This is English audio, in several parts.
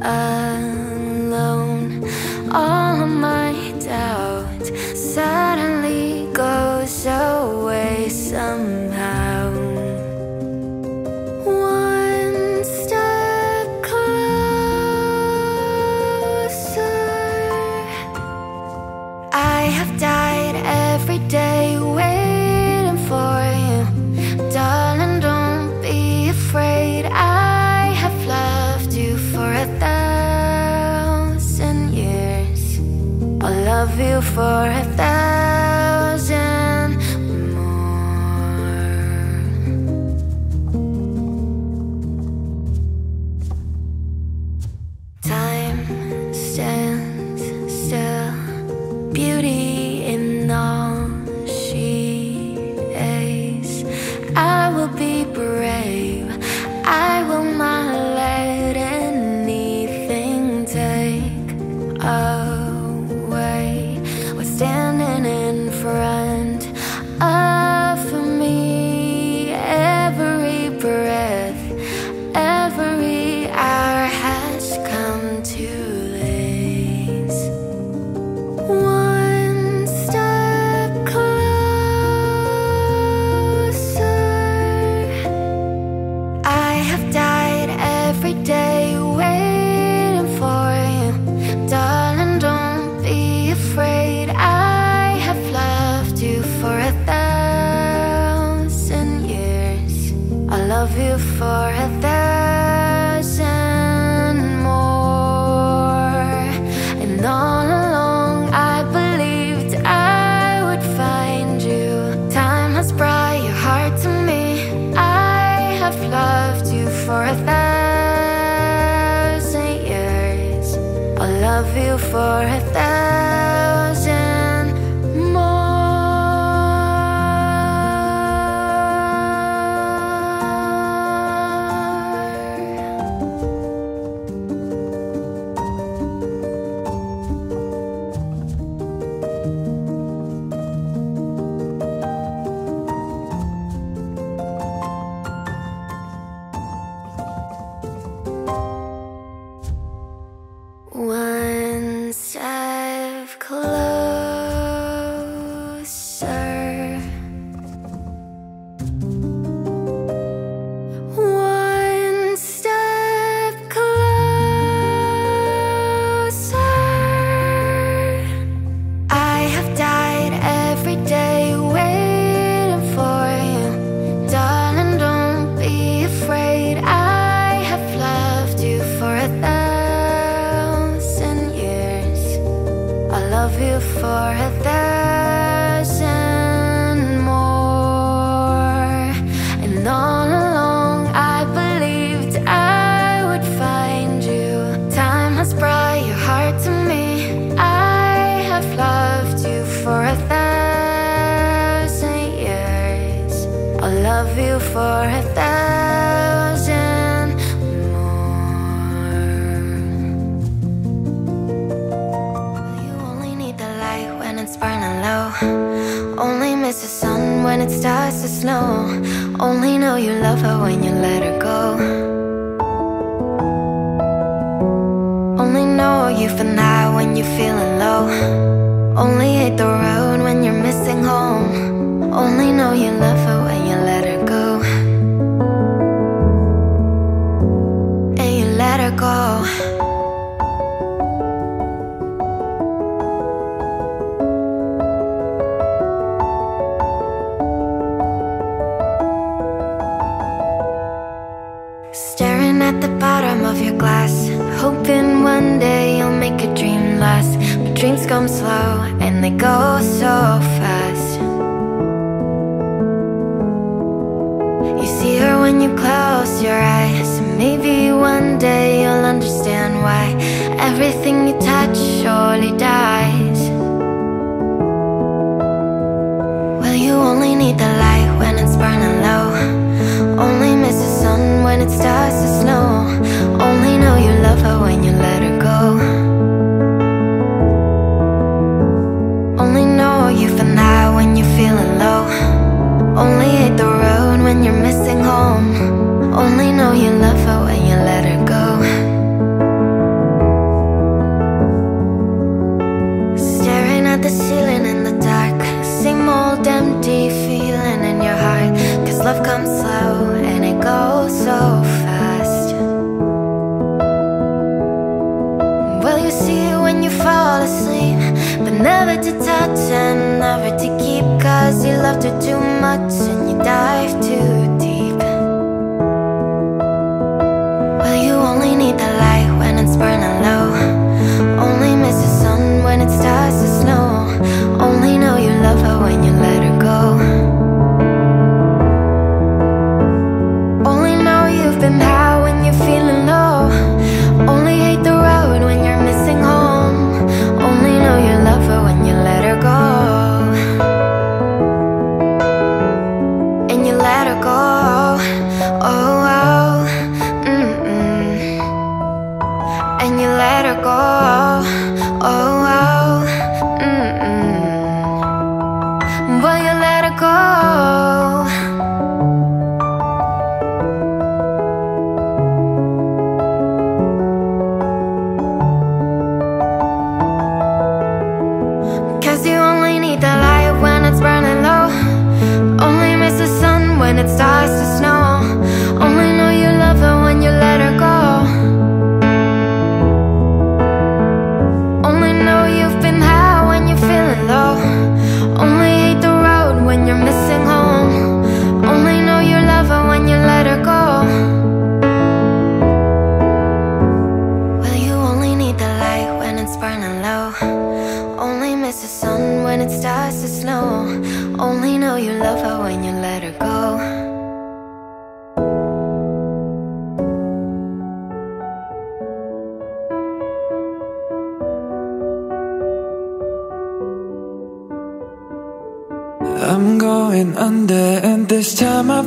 stand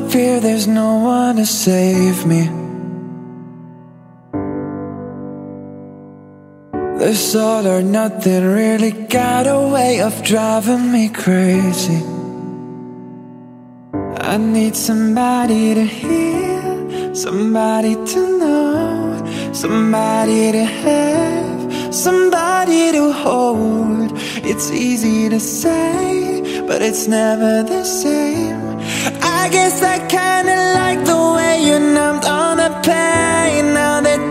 fear there's no one to save me. This all or nothing really got a way of driving me crazy. I need somebody to hear, somebody to know, somebody to have, somebody to hold. It's easy to say, but it's never the same. I guess I kinda like the way you numbed all the pain. Now that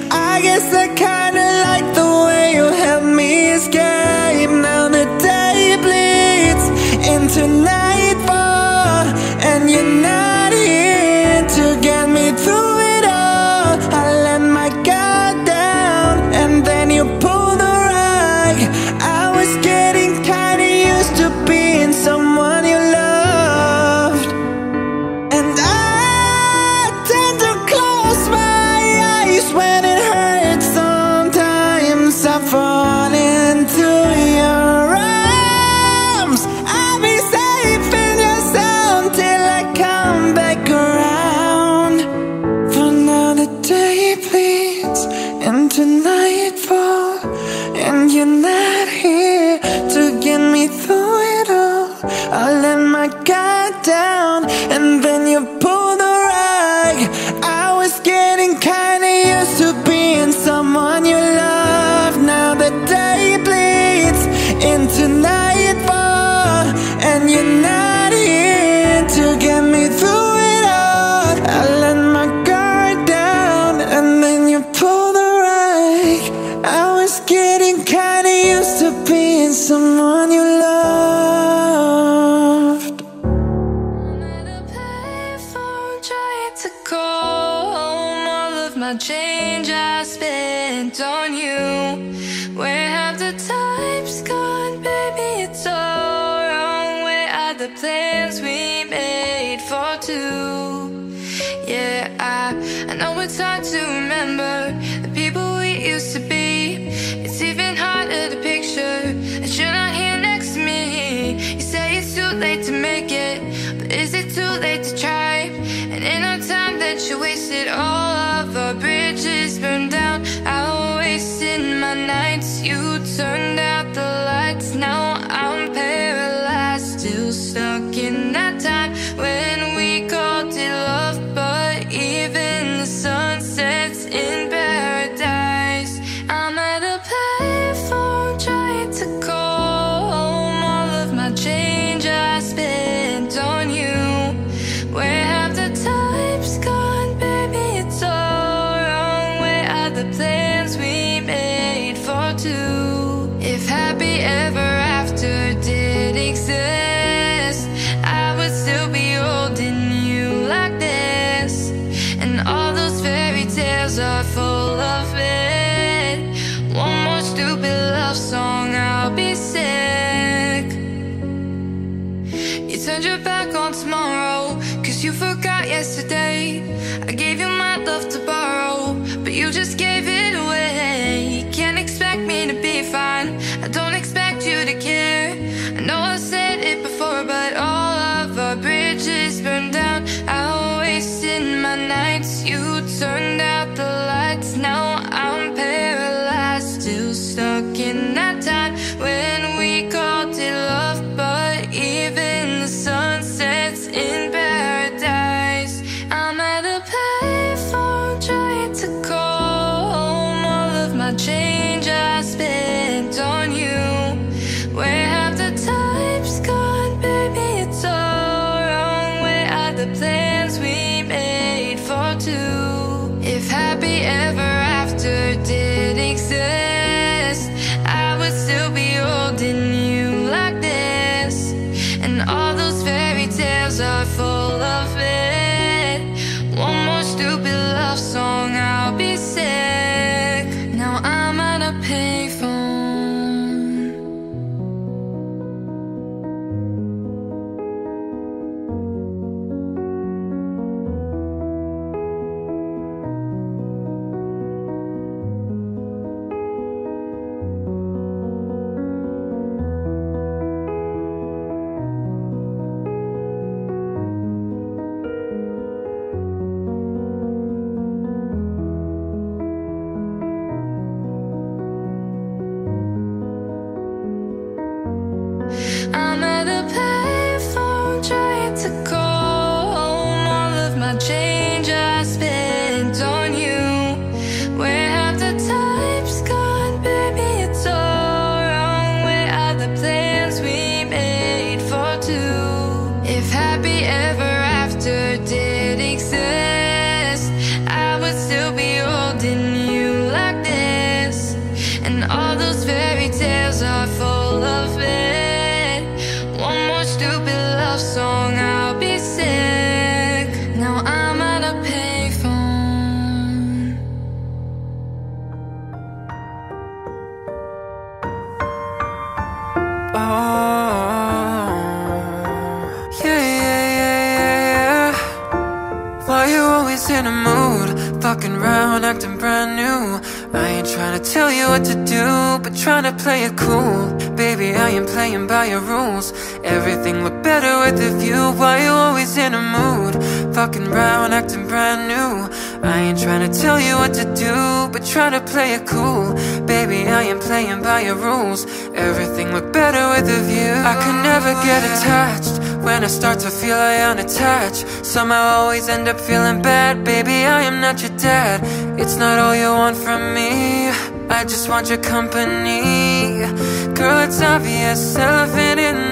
I guess I kinda like the way you help me escape. Now the day bleeds into nightfall And you're not Acting brand new. I ain't trying to tell you what to do, but trying to play it cool. Baby, I am playing by your rules. Everything look better with a view. I can never get attached. When I start to feel I unattached Somehow I always end up feeling bad Baby, I am not your dad It's not all you want from me I just want your company Girl, it's obvious Elephant in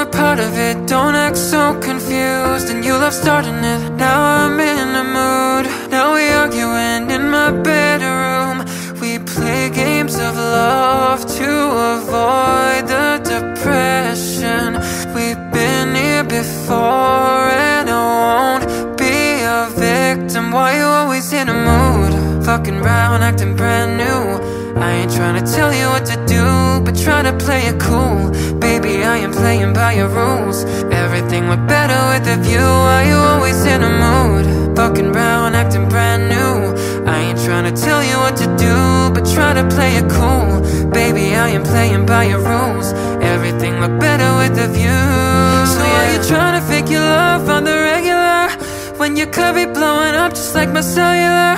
we're part of it. Don't act so confused. And you love starting it. Now I'm in a mood. Now we arguing in my bedroom. We play games of love To avoid the depression. We've been here before And I won't be a victim. Why you always in a mood? Fucking round, acting brand new. I ain't trying to tell you what to do But trying to play it cool I am playing by your rules. Everything look better with a view. Why you always in a mood? Fucking round, acting brand new. I ain't trying to tell you what to do But try to play it cool. Baby, I am playing by your rules. Everything look better with a view. So are you trying to fake your love on the regular? When you could be blowing up just like my cellular.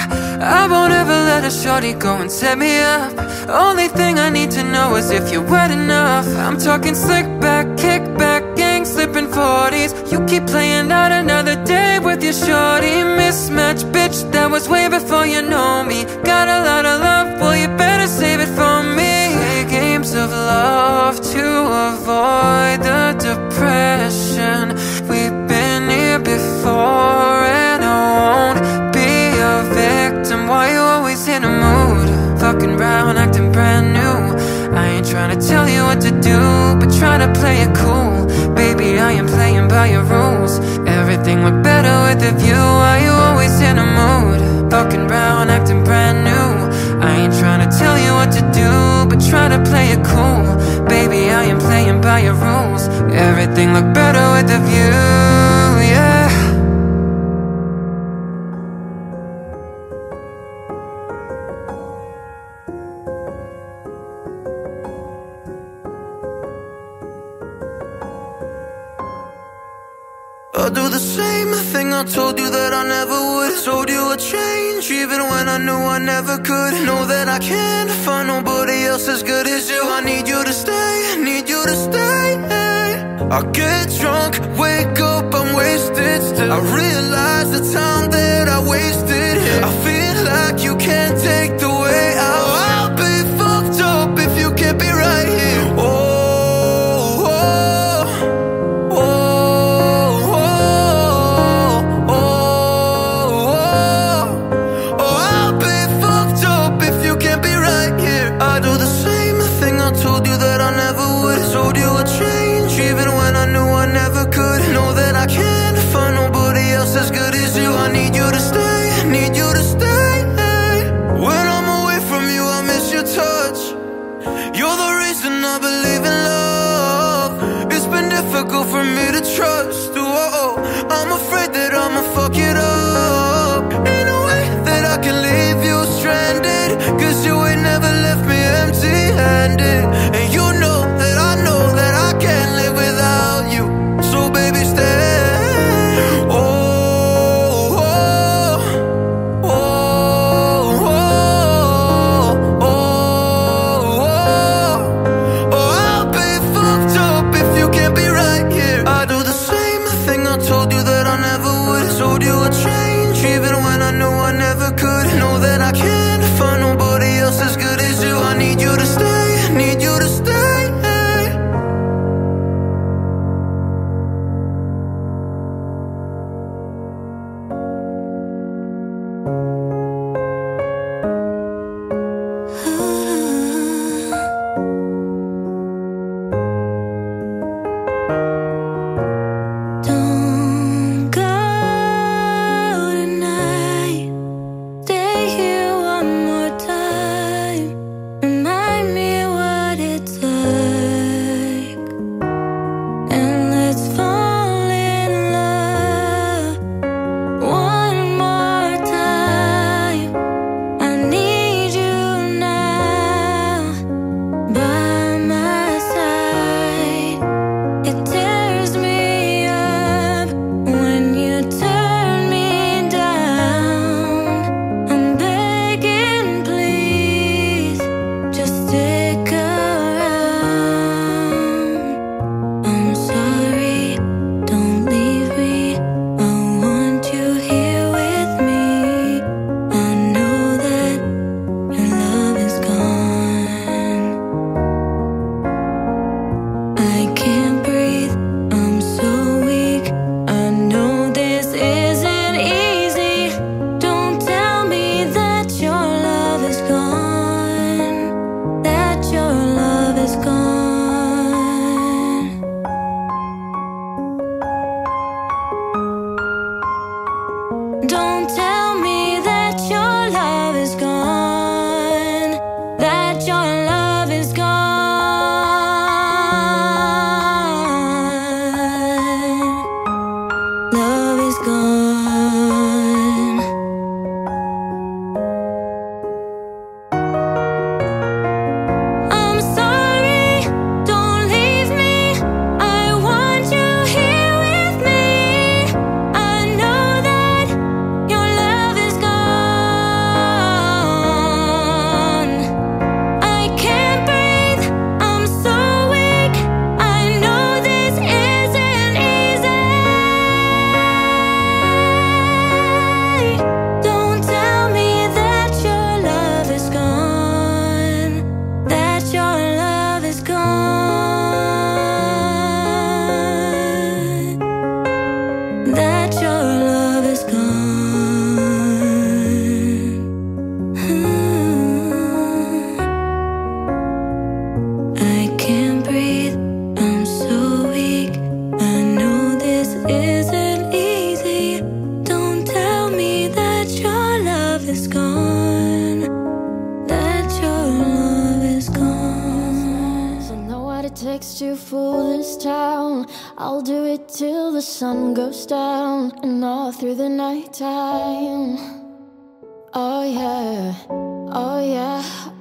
I won't ever let a shorty go and set me up. Only thing I need to know is if you're wet enough. I'm talking slick back, kick back, gang slipping 40s You keep playing out another day with your shorty. Mismatch, bitch, that was way before you know me. Got a lot of love, well you better save it for me. Play games of love to avoid the depression But try to play it cool. Baby, I am playing by your rules. Everything look better with a view. Why you always in a mood? Fucking round, acting brand new. I ain't trying to tell you what to do But try to play it cool. Baby, I am playing by your rules. Everything look better with a view, I told you that I never would. Told you a change even when I knew I never could. Know that I can't find nobody else as good as you. I need you to stay, need you to stay. I get drunk, wake up, I'm wasted still. I realize the time that I wasted. I feel like you can't take the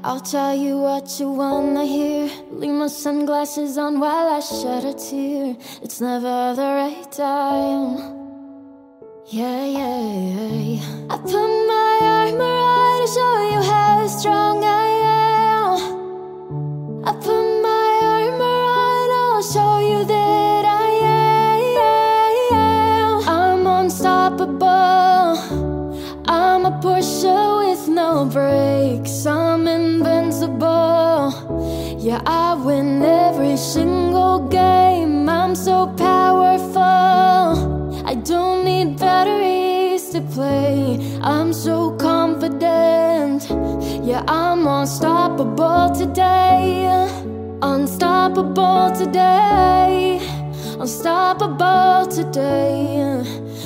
I'll tell you what you wanna hear. Leave my sunglasses on while I shed a tear. It's never the right time. Yeah, yeah, yeah. I put my armor on to show you how strong I am. I put brakes. I'm invincible. Yeah, I win every single game. I'm so powerful. I don't need batteries to play. I'm so confident. Yeah, I'm unstoppable today. Unstoppable today. Unstoppable today.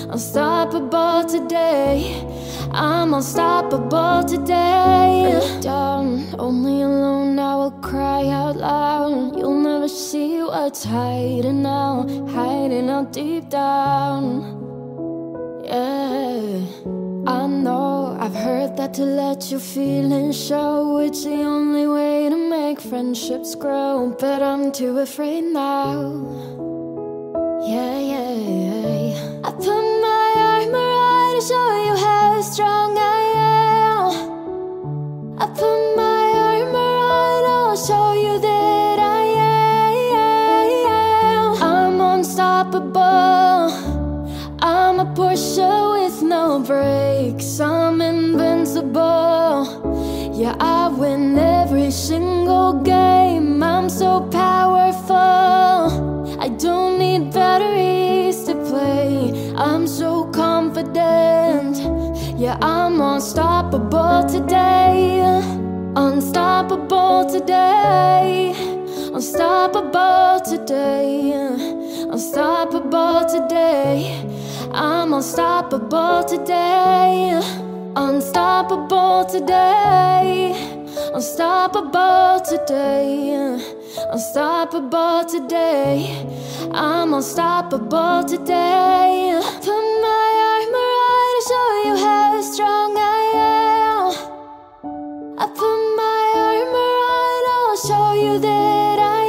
Unstoppable today. I'm unstoppable today. Down, only alone, I will cry out loud. You'll never see what's hiding out, hiding out deep down. Yeah, I know I've heard that to let your feelings show. It's the only way to make friendships grow. But I'm too afraid now. Yeah, yeah, yeah. I put show you how strong I am. I put my armor on, I'll show you that I am. I'm unstoppable. I'm a Porsche with no brakes. I'm invincible. Yeah, I win every single game. I'm so powerful. I don't need batteries to play. I'm so confident. Yeah, I'm unstoppable today. Unstoppable today. Unstoppable today. Unstoppable today. I'm unstoppable today. Unstoppable today. Unstoppable today. Unstoppable today. I'm unstoppable today. Put my armor on to show you how strong I am. I put my armor on, I'll show you that I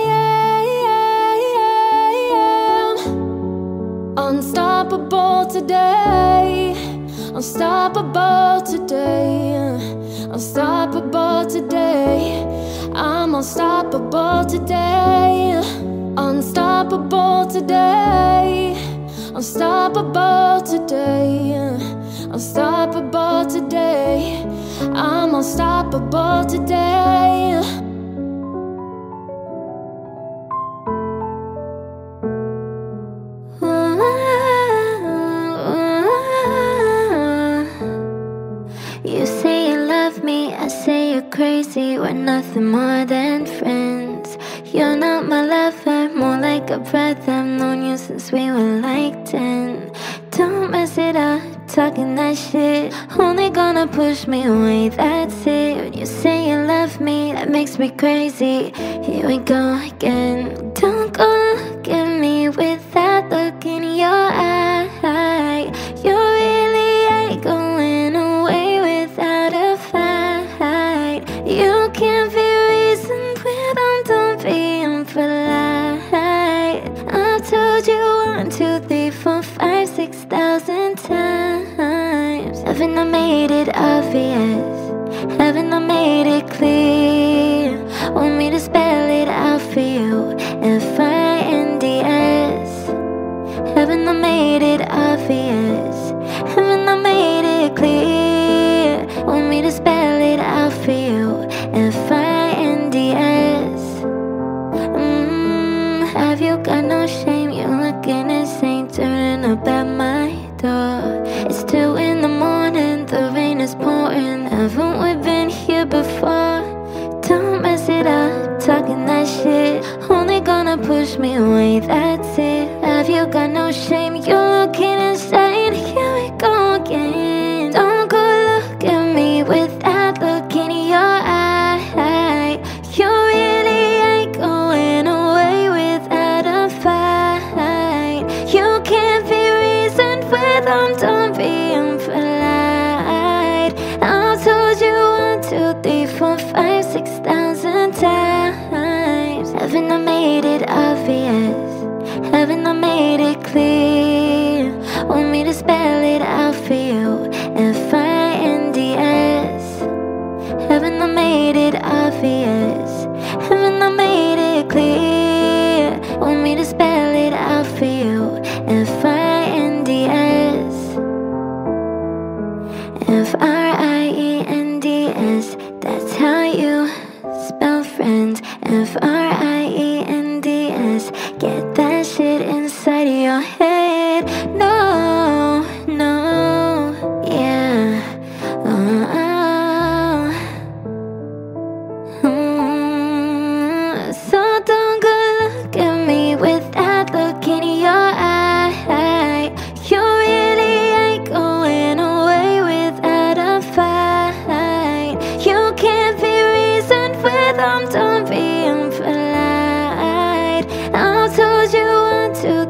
am. Unstoppable today. Unstoppable today. Unstoppable today. I'm unstoppable today. Unstoppable today. Unstoppable today. Unstoppable today. I'm unstoppable today. We're nothing more than friends. You're not my lover, more like a brother. I've known you since we were like 10. Don't mess it up, talking that shit. Only gonna push me away, that's it. When you say you love me, that makes me crazy. Here we go again. Don't go look at me with that look in your eye. Made it obvious? Haven't I made it clear? Want me to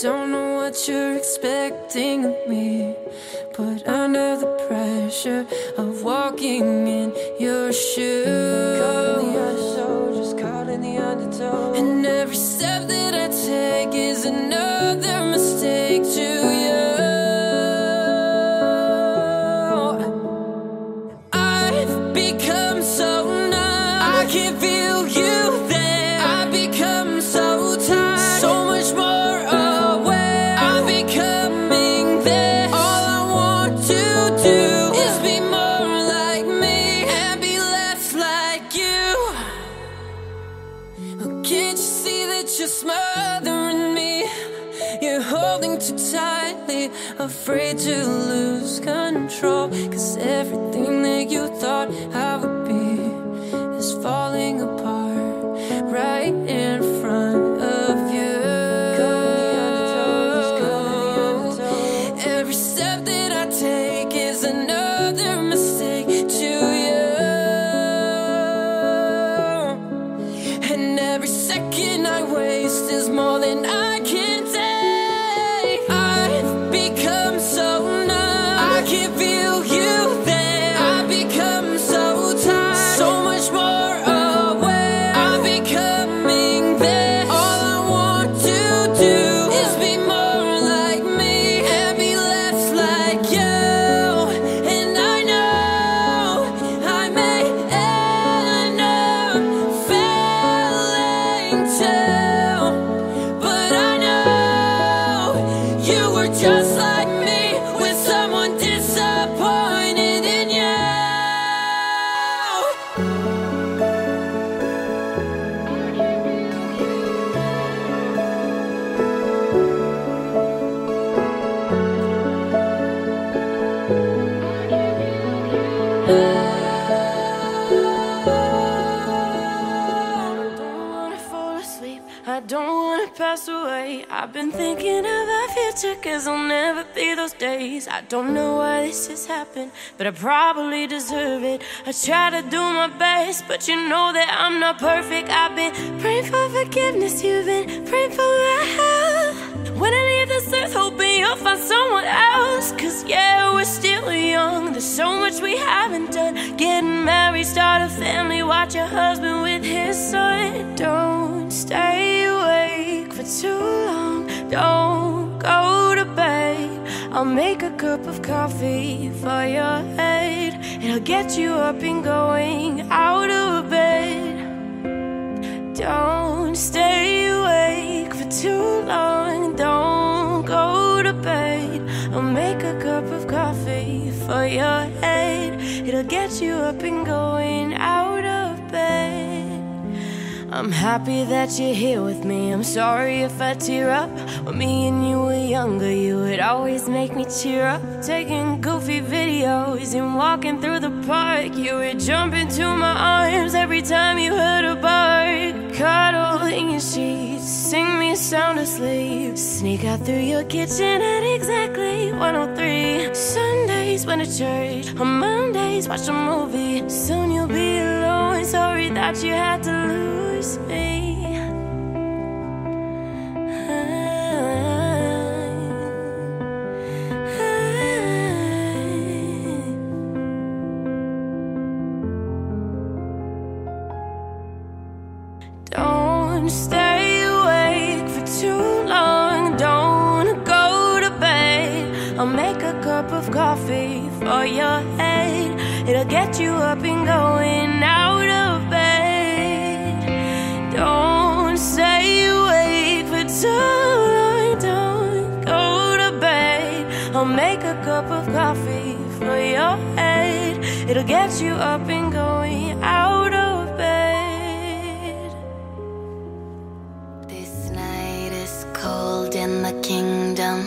Don't know what you're expecting of me. Put under the pressure of walking in your shoes. every don't know why this has happened, but I probably deserve it. I try to do my best, but you know that I'm not perfect. I've been praying for forgiveness, you've been praying for my health. When I leave this earth, hoping you'll find someone else. Cause yeah, we're still young, there's so much we haven't done. Getting married, start a family, watch your husband with his son. Don't stay awake for too long, don't. I'll make a cup of coffee for your head. It'll get you up and going out of bed. Don't stay awake for too long. Don't go to bed. I'll make a cup of coffee for your head. It'll get you up and going out of bed. I'm happy that you're here with me. I'm sorry if I tear up. When me and you were younger, you would always make me cheer up. Taking goofy videos and walking through the park. You would jump into my arms every time you heard a bark. Cuddle in your sheets, sing me sound asleep. Sneak out through your kitchen at exactly 103. Sundays went to church, on Mondays watch a movie. Soon you'll be alone. Sorry that you had to lose me. For your head. It'll get you up and going out of bed. Don't stay awake for too long. Don't go to bed. I'll make a cup of coffee for your head. It'll get you up and going out of bed. This night is cold in the kingdom.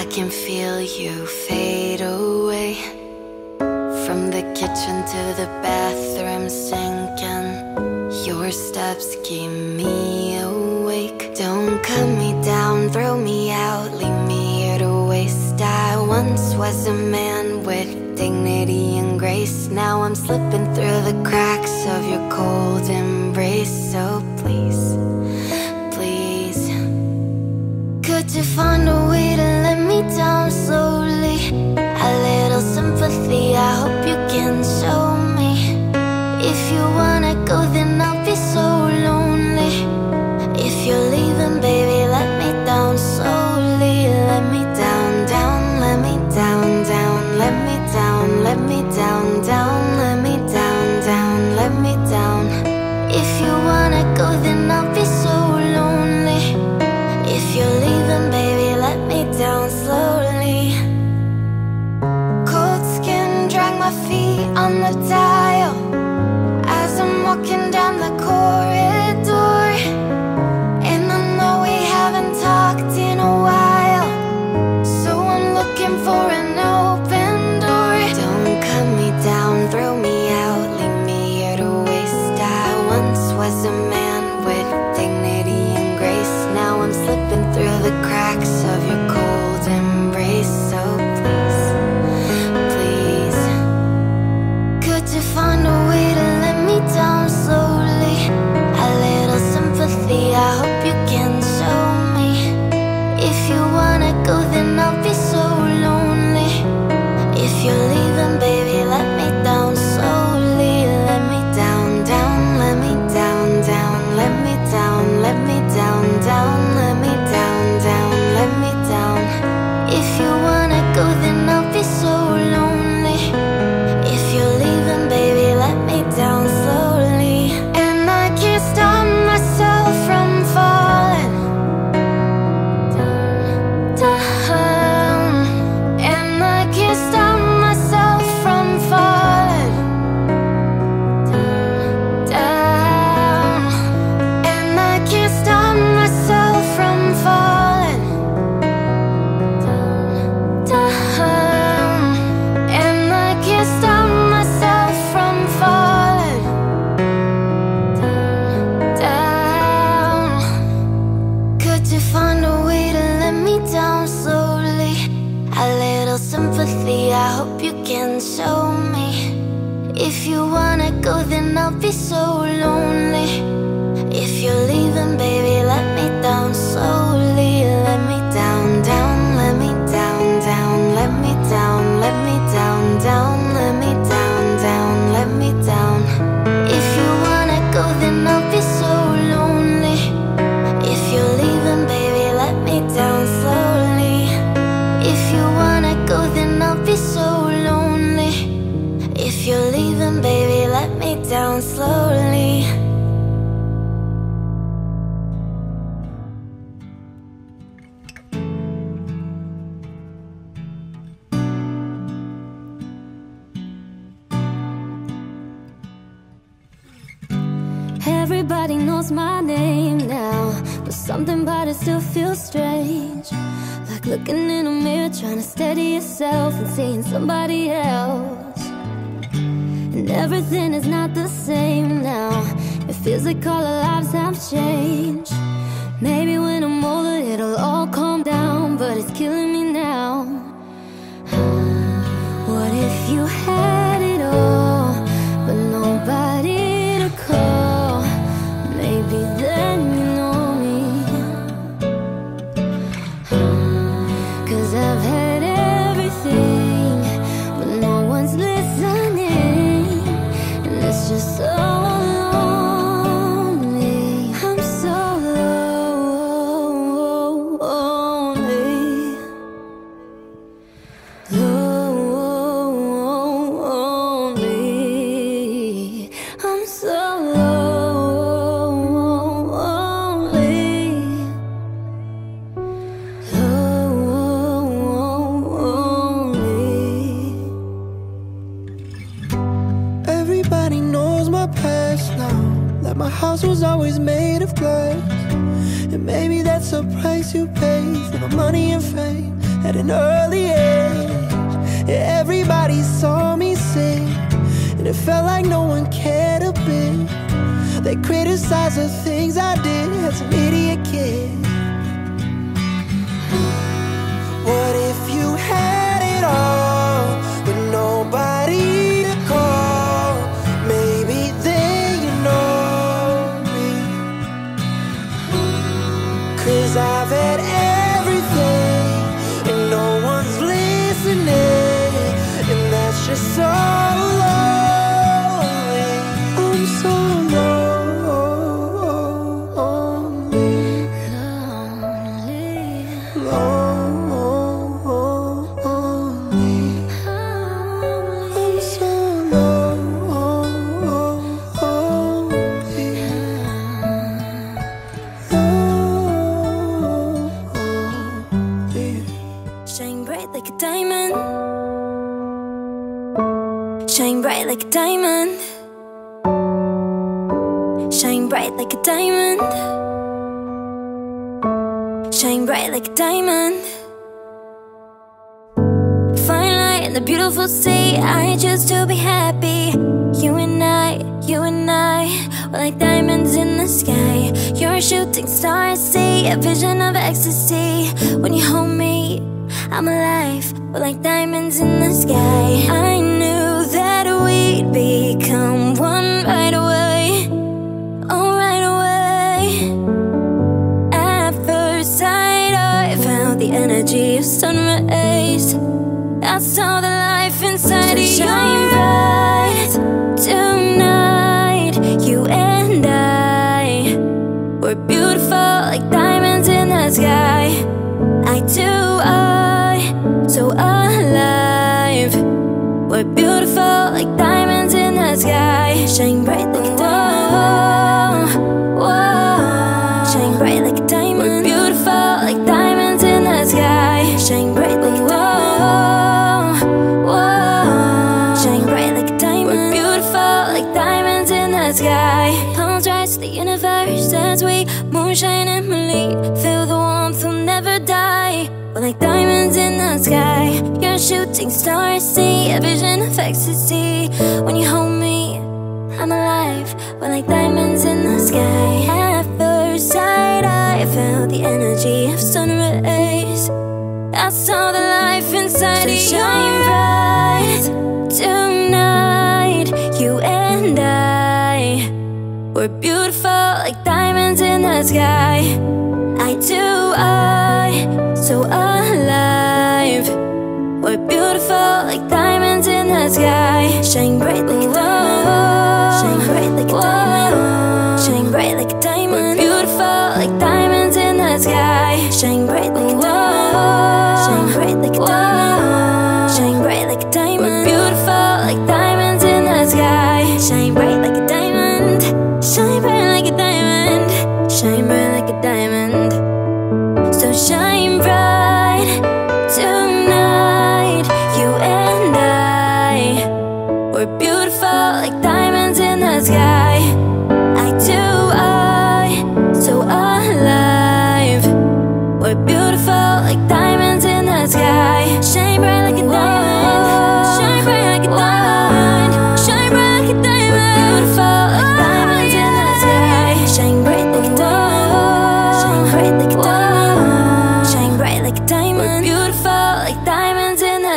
I can feel you fade away. The kitchen to the bathroom sinking. Your steps keep me awake. Don't cut me down, throw me out, leave me here to waste. I once was a man with dignity and grace. Now I'm slipping through the cracks of your cold embrace. So please please. Could you find a way to let me down slowly? A I hope you can show me. If you wanna go,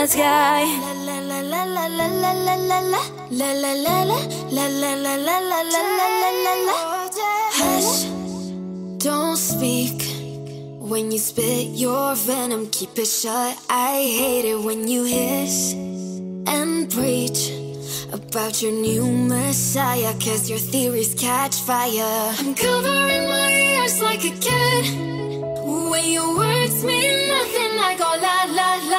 sky. Hush, don't speak. When you spit your venom, keep it shut. I hate it when you hiss and preach about your new messiah, cause your theories catch fire. I'm covering my ears like a kid. When your words mean nothing, I go la la la.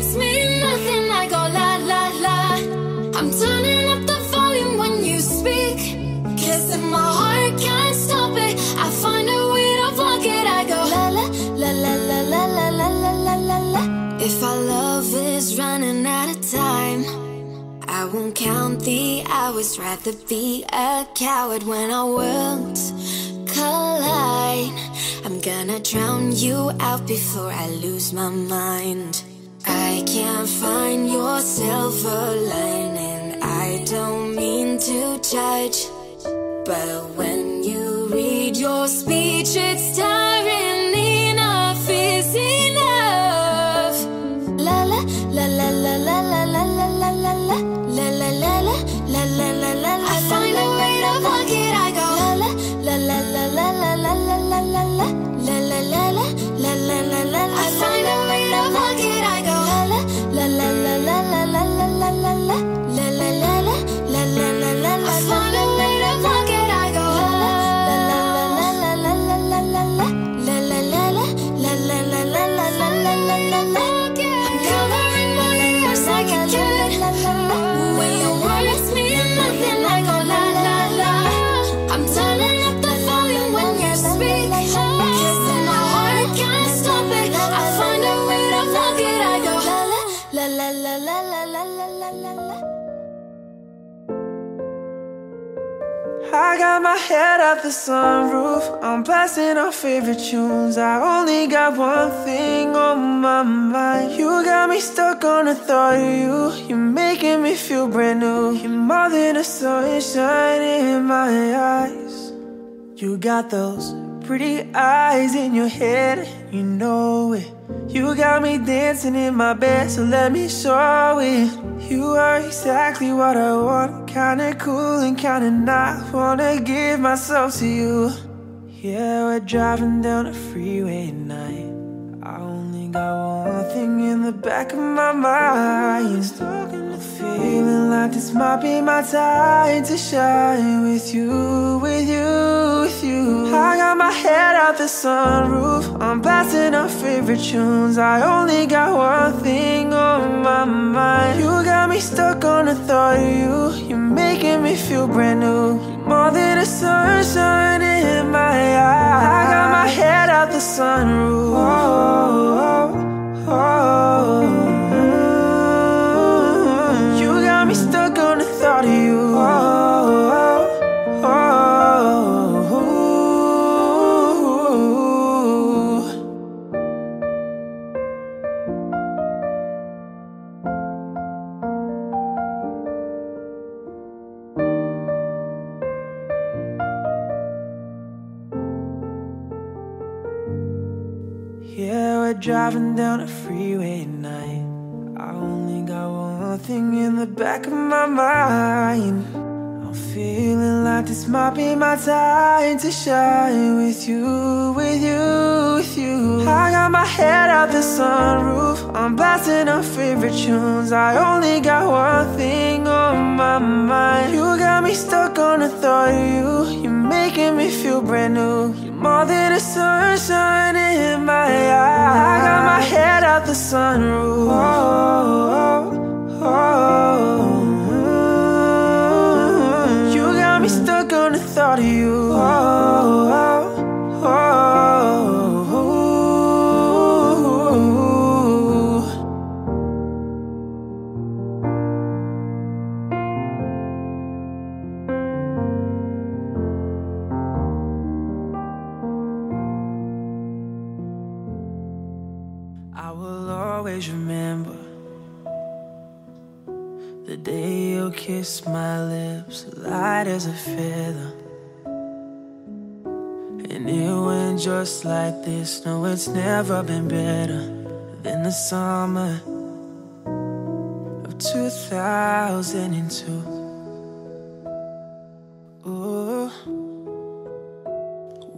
count the hours, rather be a coward when our worlds collide. I'm gonna drown you out before I lose my mind. I can't find your silver lining. I don't mean to judge, but when you read your speech, it's tiring. Enough is enough. La la la la la la la. I got my head out the sunroof. I'm blasting our favorite tunes. I only got one thing on my mind. You got me stuck on the thought of you. You're making me feel brand new. You're more than a sunshine in my eyes. You got those pretty eyes in your head, you know it. You got me dancing in my bed, so let me show it. You are exactly what I want, kinda cool and kinda not. Wanna give myself to you. Yeah, we're driving down a freeway at night. Got one thing in the back of my mind. I'm feeling like this might be my time to shine with you, with you, with you. I got my head out the sunroof. I'm blasting our favorite tunes. I only got one thing on my mind. You got me stuck on the thought of you. You're making me feel brand new. More than a sunshine in my eyes. I got my head out the sunroof. Oh, oh, oh. Oh, oh, oh. You got me stuck on the thought of you. Driving down a freeway at night. I only got one thing in the back of my mind. I'm feeling like this might be my time to shine with you, with you, with you. I got my head out the sunroof. I'm blasting our favorite tunes. I only got one thing on my mind. You got me stuck on the thought of you. You're making me feel brand new. You're more than the sunshine in my eyes. I got my head out the sunroof. Oh, oh, oh. Thought of you. Oh, oh, oh. I will always remember the day you kissed my lips, light as a feather. And it went just like this. No, it's never been better than the summer of 2002. Ooh,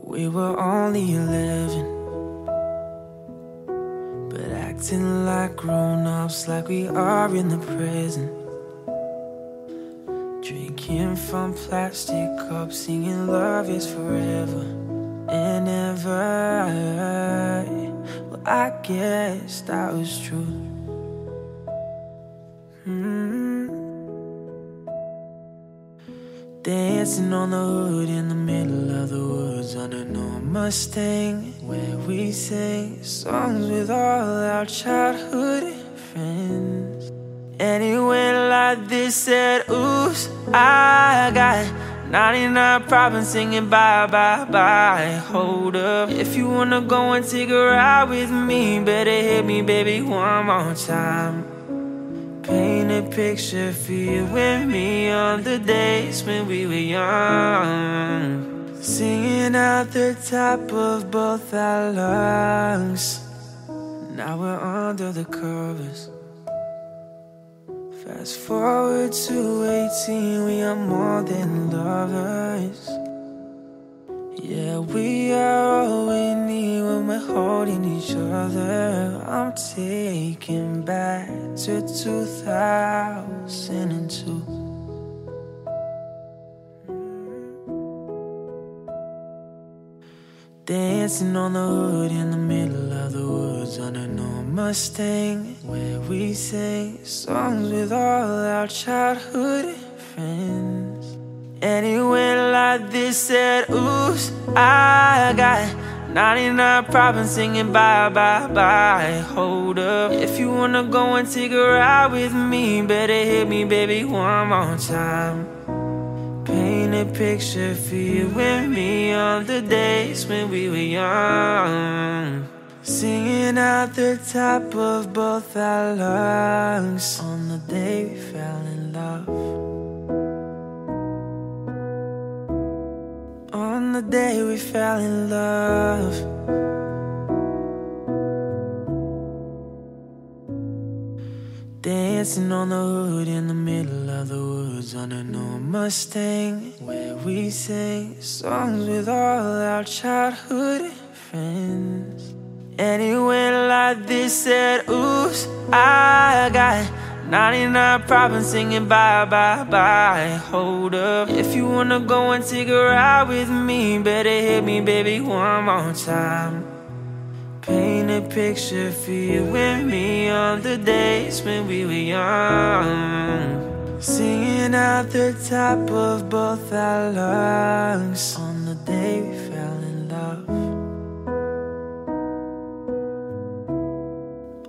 we were only 11 but acting like grown ups, like we are in the present. Drinking from plastic cups, singing love is forever and ever. Well, I guess that was true. Hmm. Dancing on the hood in the middle of the woods on an old Mustang, where we sang songs with all our childhood friends. And it went like this: said, "Oops, I got 99 problems singing bye bye bye." Hold up, if you wanna go and take a ride with me, better hit me, baby, one more time. Paint a picture for you and me on the days when we were young. Singing out the top of both our lungs. Now we're under the covers. Fast forward to 18, we are more than lovers. Yeah, we are all we need when we're holding each other. I'm taken back to 2002. Dancing on the hood in the middle of the woods on an old Mustang, where we sing songs with all our childhood friends. And it went like this: said, "Oops, I got 99 problems singing bye bye bye." Hold up, if you wanna go and take a ride with me, better hit me, baby, one more time. Paint a picture for you and me on the days when we were young. Singing out the top of both our lungs on the day we fell in love. On the day we fell in love. Dancing on the hood in the middle of the woods on an old Mustang, where we sing songs with all our childhood friends. And it went like this: said, "Oops, I got 99 problems singing bye bye bye." Hold up, if you wanna go and take a ride with me, better hit me, baby, one more time. Paint a picture for you and me on the days when we were young. Singing out the top of both our lungs on the day we fell in love.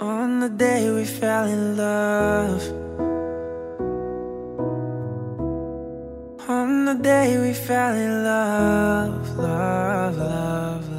On the day we fell in love. On the day we fell in love, love, love, love,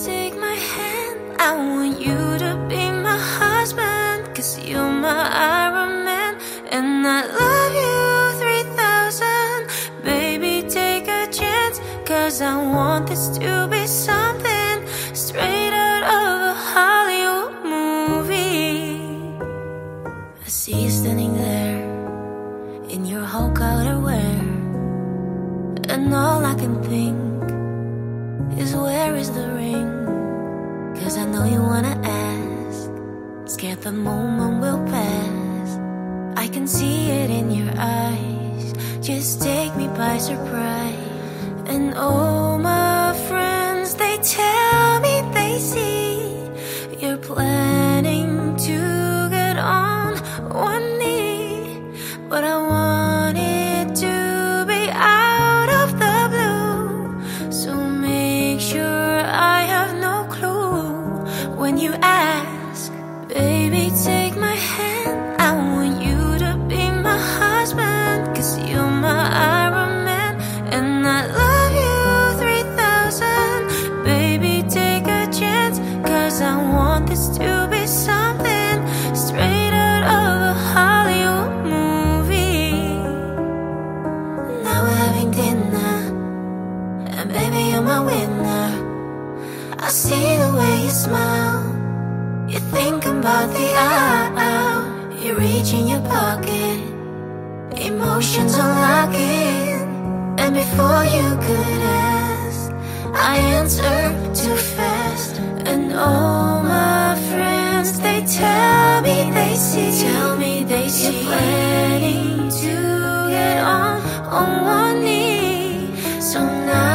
take my hand. I want you to be my husband Cause you're my Iron Man. And I love you 3000 Baby take a chance Cause I want this to be something Straight out of a Hollywood movie. I see you standing there In your Hulk outerwear And all I can think is where is the ring? Cause I know you wanna ask. Scared the moment will pass. I can see it in your eyes. Just take me by surprise. And all my friends, they tell me they see you're planning to get on one knee. But I want you about the hour ah, ah. You reach in your pocket. Emotions are lacking. And before you could ask I answered too fast. And all my friends They tell me they see. Tell me they see. You're planning to get on On one knee. So now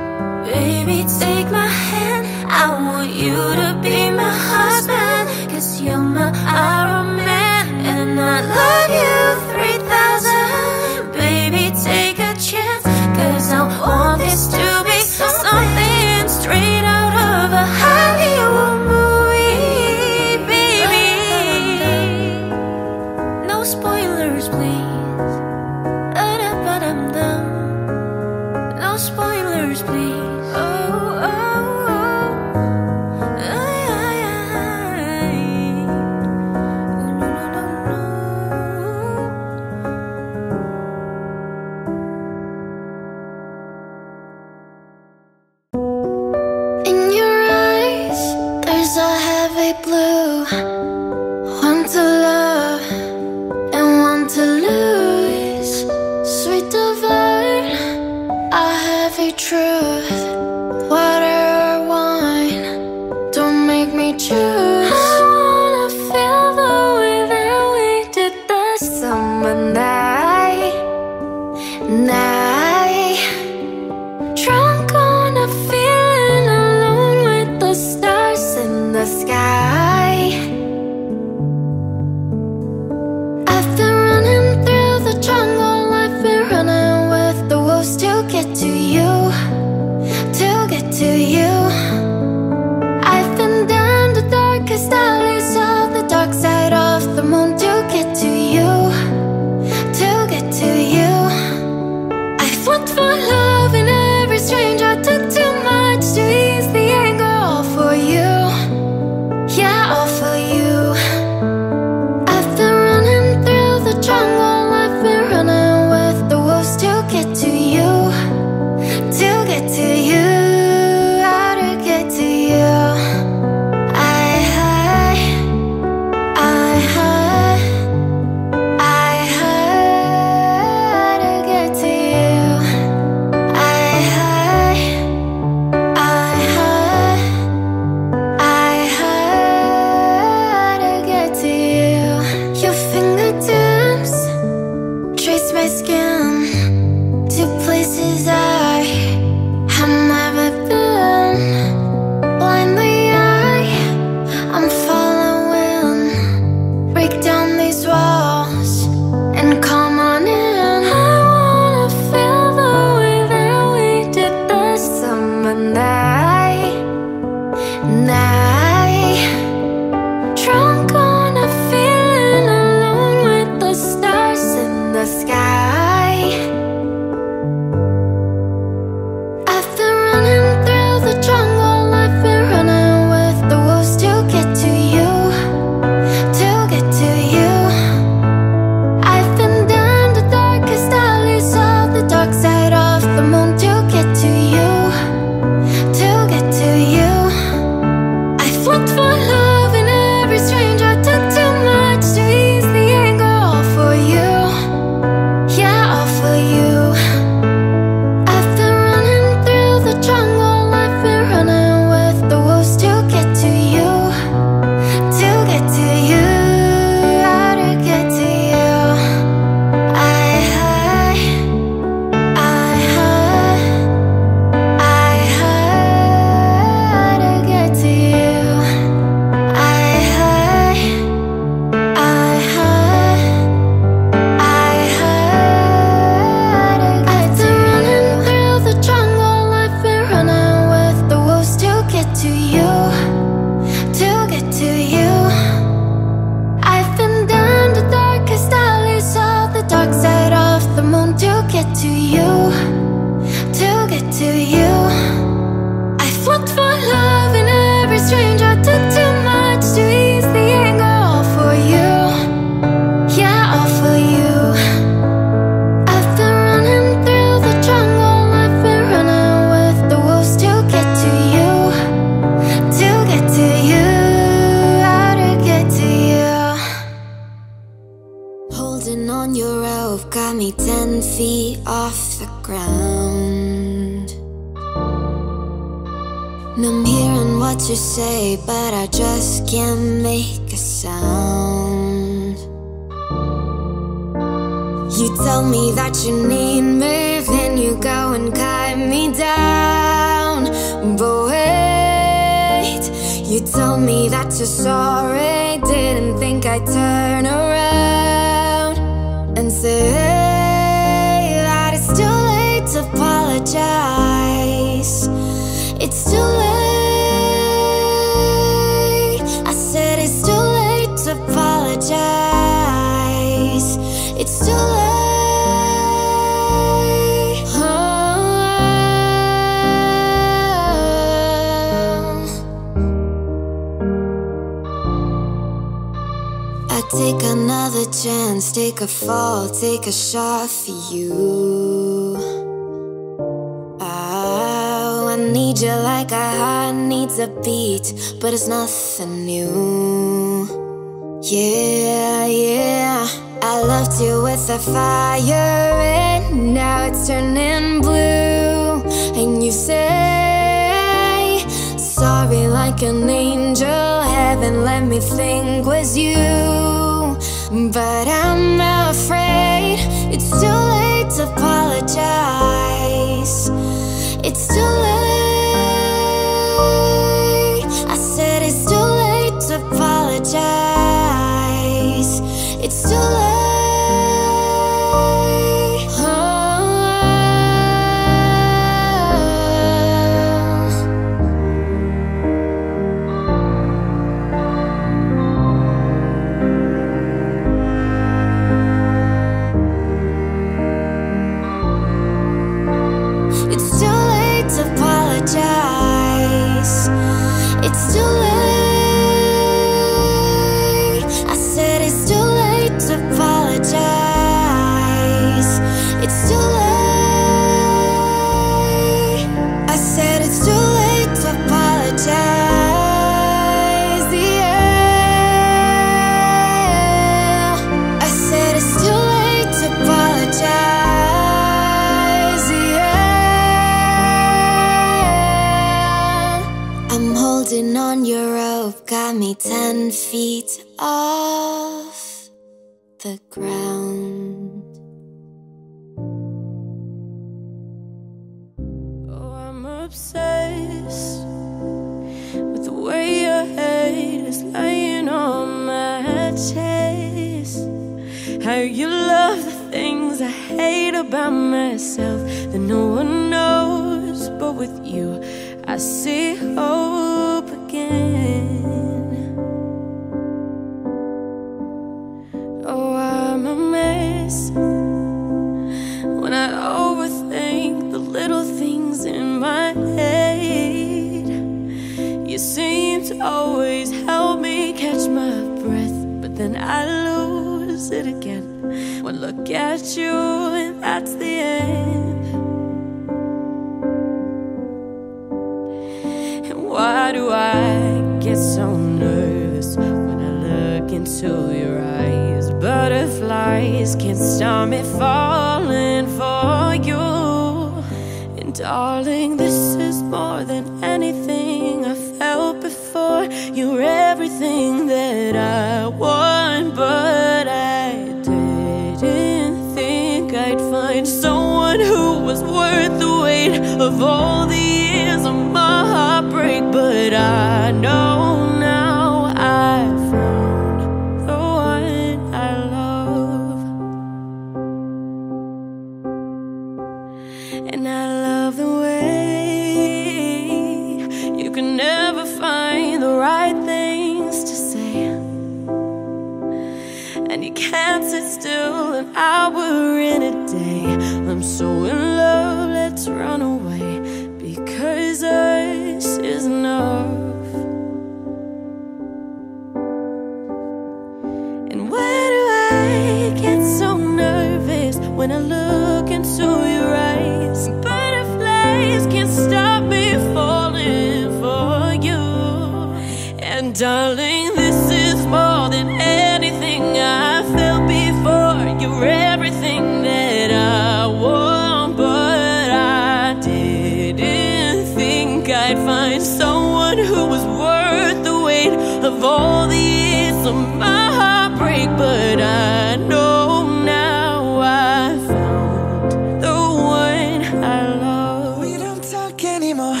darling, this is more than anything I felt before. You're everything that I want, but I didn't think I'd find someone who was worth the weight of all the years of my heartbreak. But I know now I found the one I love. We don't talk anymore.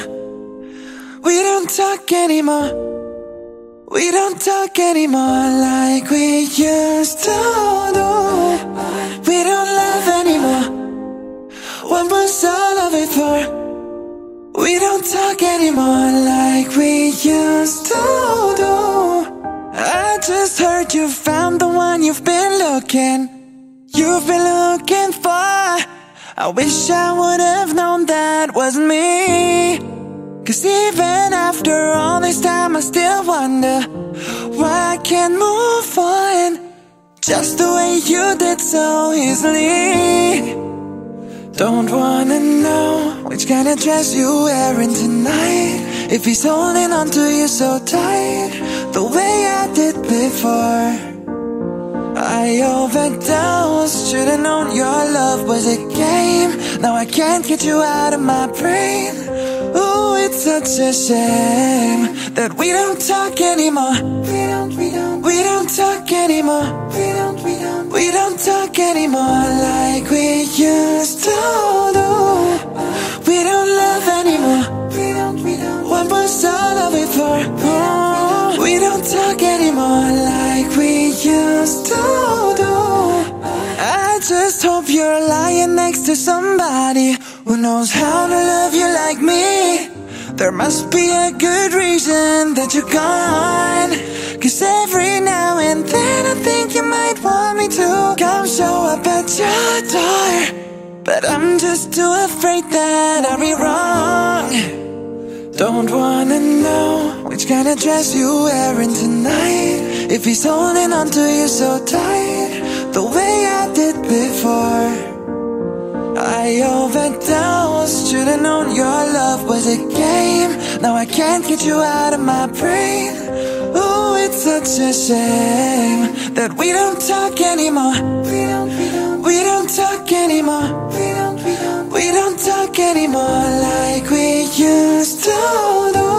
We don't talk anymore. Anymore like we used to do. We don't love anymore. What was all of it for? We don't talk anymore like we used to do. I just heard you found the one you've been looking. You've been looking for. I wish I would have known that wasn't me. Cause even after all this time, I still wonder why I can't move on just the way you did so easily. Don't wanna know which kind of dress you wearing tonight. If he's holding on to you so tight, the way I did before. I overdosed, should've known your love was a game. Now I can't get you out of my brain. Ooh, it's such a shame that we don't talk anymore. We don't, we don't, we don't talk anymore. We don't, we don't, we don't talk anymore like we used to do. We don't love anymore. We don't, we don't. What was all of it for? Oh, we don't talk anymore like we used to do. I just hope you're lying next to somebody who knows how to love you like me. There must be a good reason that you're gone. Cause every now and then I think you might want me to come show up at your door. But I'm just too afraid that I'll be wrong. Don't wanna know which kind of dress you wearing tonight. If he's holding on to you so tight, the way I did before. I overdosed, should've known your love was a game. Now I can't get you out of my brain. Ooh, it's such a shame that we don't talk anymore. We don't, we don't, we don't talk anymore. We don't, we don't, we don't talk anymore like we used to do.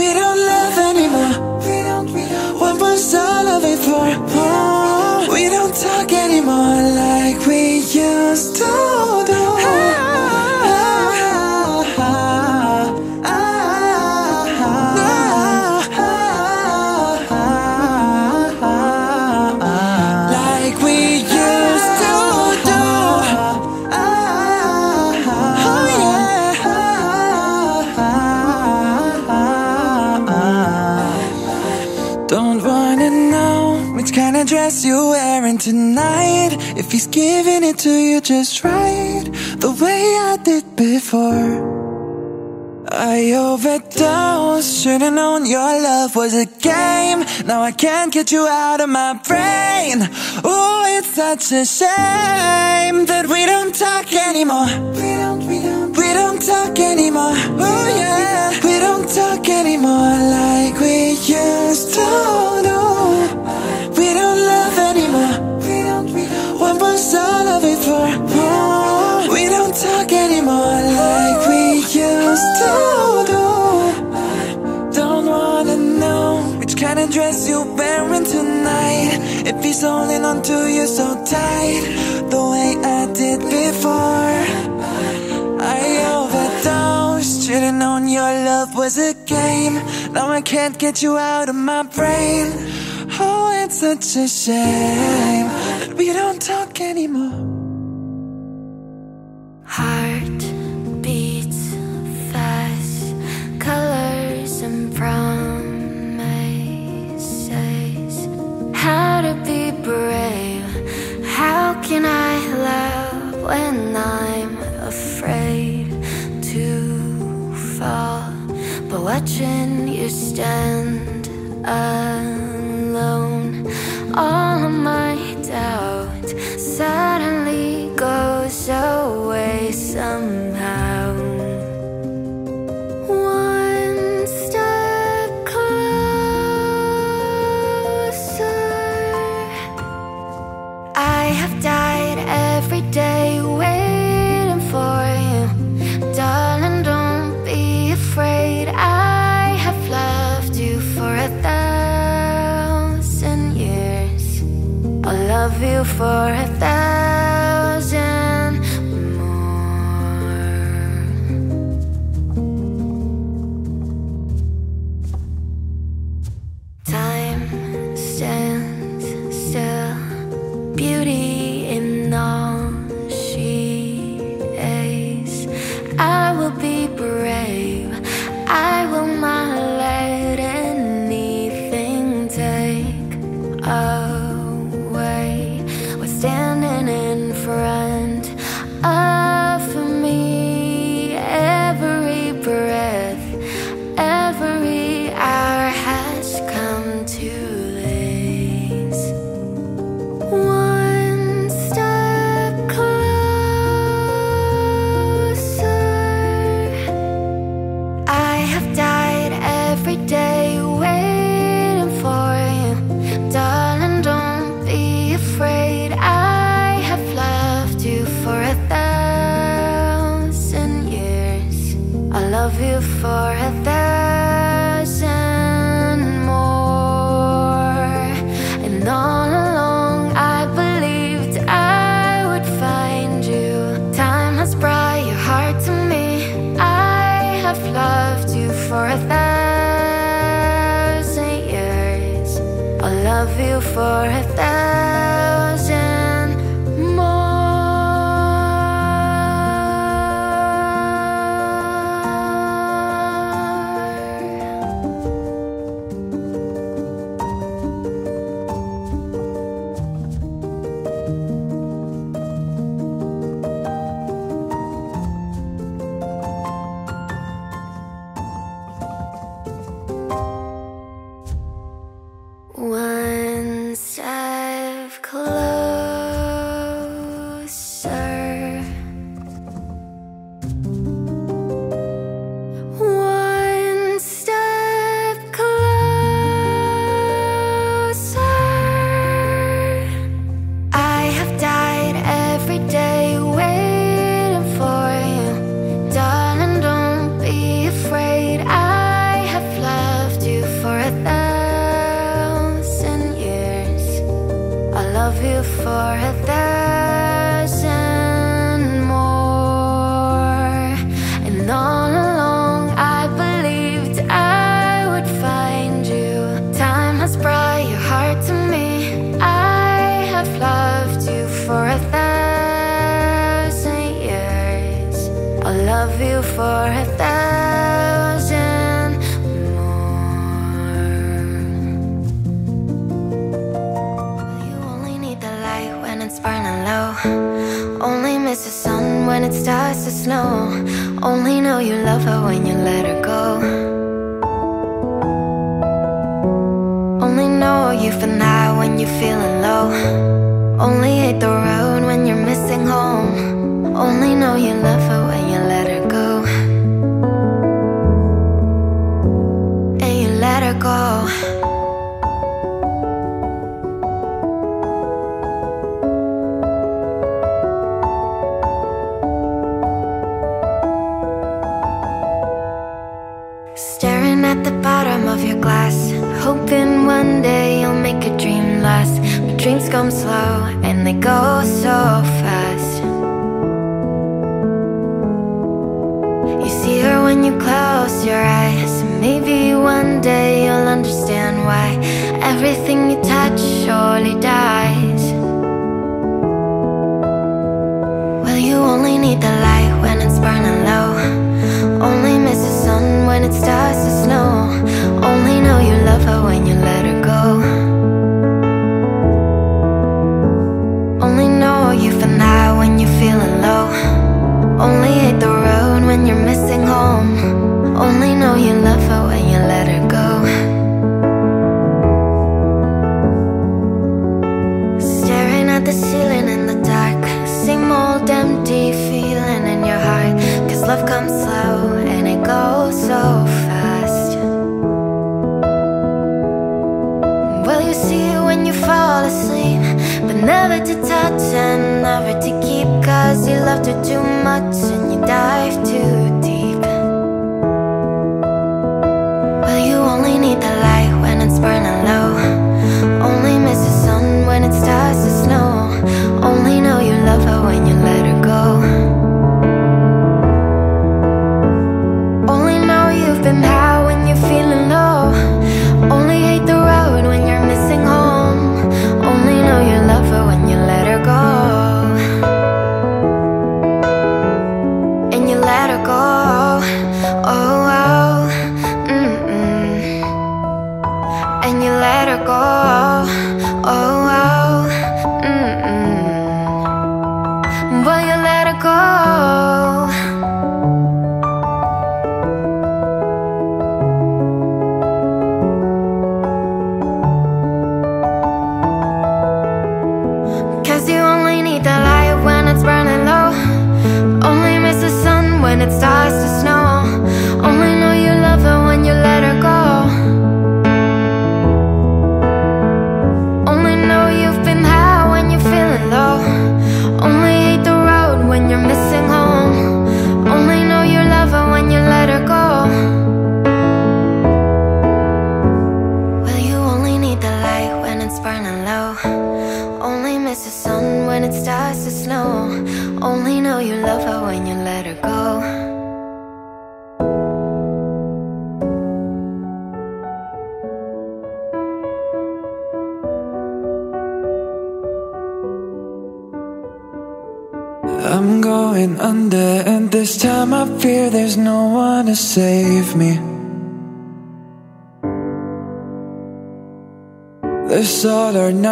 We don't love anymore. We don't, we don't. What was all of it for? Oh, we don't talk anymore like Ah, dress you're wearing tonight. He's giving it to you just right, the way I did before. I overdosed, should've known your love was a game. Now I can't get you out of my brain. Oh, it's such a shame that we don't talk anymore. We don't, we don't, we don't talk anymore. Oh yeah, we don't talk anymore like we used to do. Was all of it for? Oh, we don't talk anymore like we used to do. Don't wanna know which kind of dress you're wearing tonight. If he's holding on to you so tight, the way I did before. I overdosed, should've known your love was a game. Now I can't get you out of my brain. Oh, it's such a shame that we don't talk anymore. Heart beats fast, colors and promises. How to be brave? How can I love when I'm afraid to fall? But watching you stand up alone. All of my doubt suddenly goes away somehow. One step closer I have died every day. love you for a thousand love you for a thousand.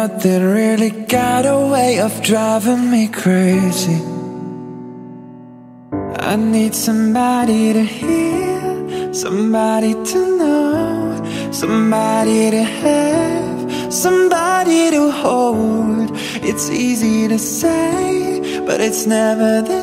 nothing really got a way of driving me crazy. I need somebody to hear, somebody to know Somebody to have, somebody to hold. It's easy to say, but it's never there.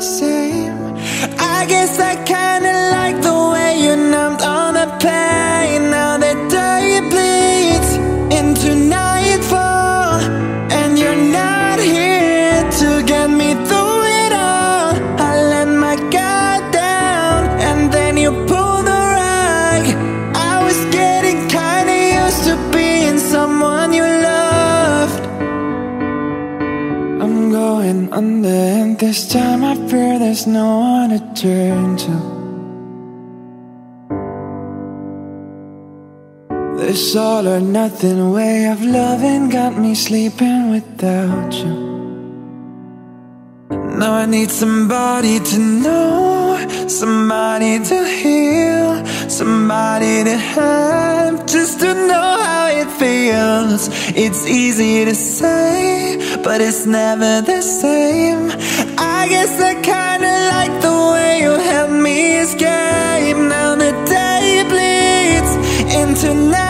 All or nothing way of loving got me sleeping without you. Now I need somebody to know, somebody to heal, somebody to have, just to know how it feels. It's easy to say, but it's never the same. I guess I kinda like the way you help me escape. Now the day bleeds into night.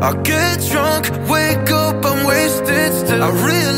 I get drunk, wake up, I'm wasted still. I realize.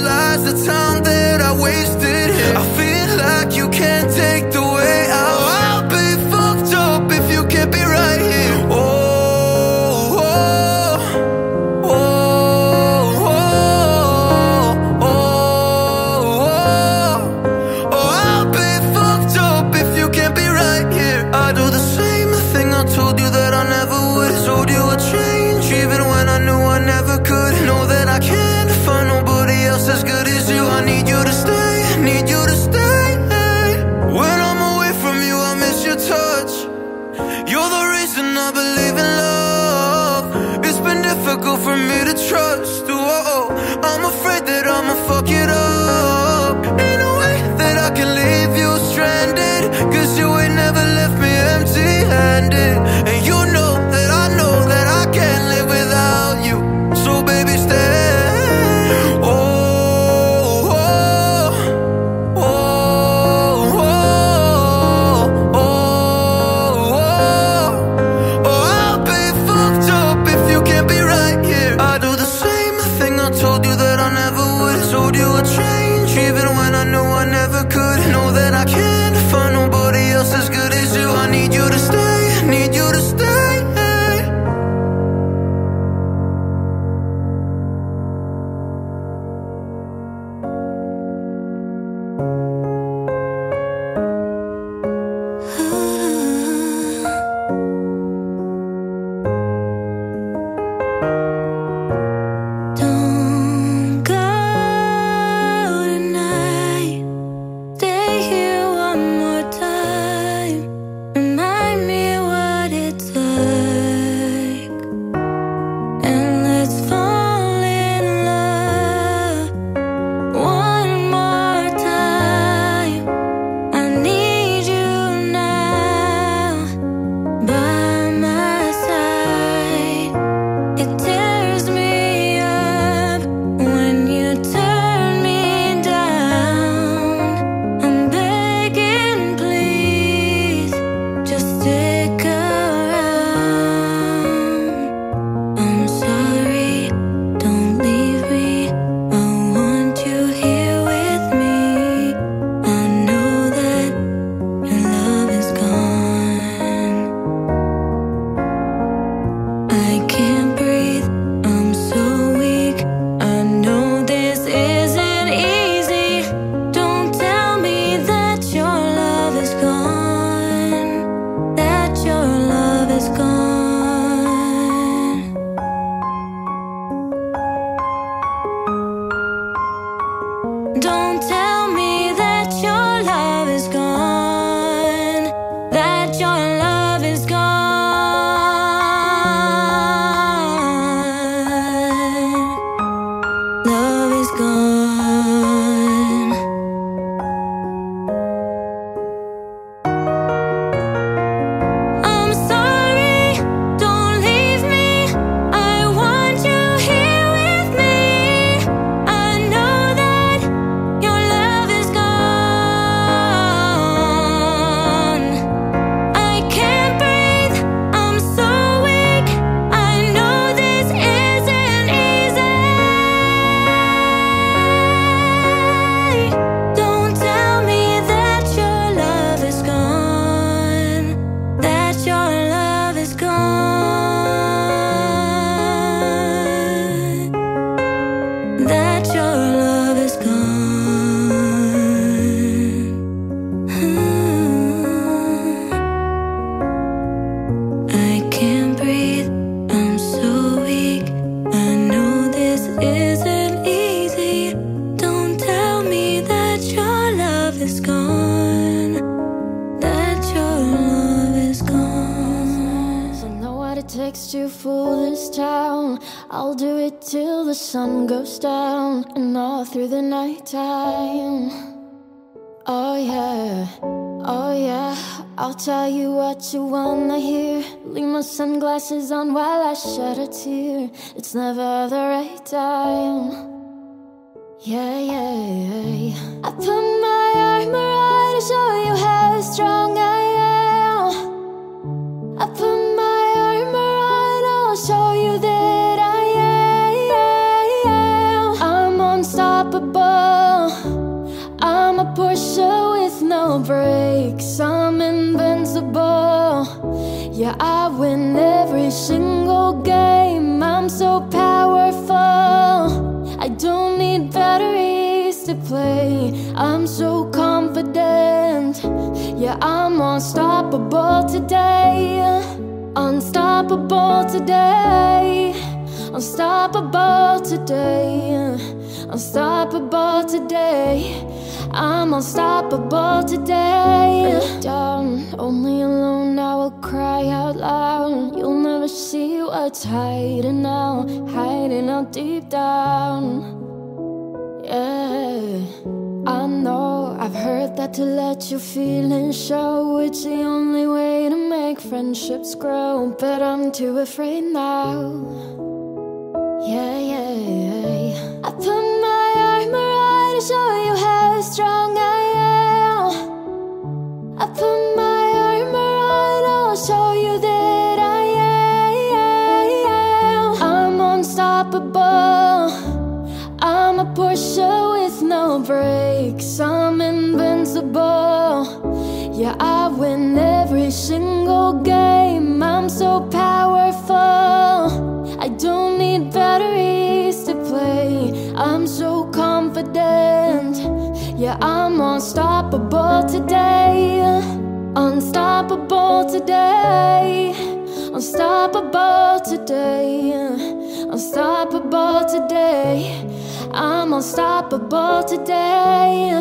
Unstoppable today,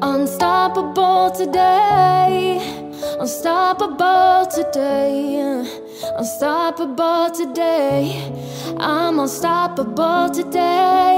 unstoppable today, unstoppable today, unstoppable today. I'm unstoppable today.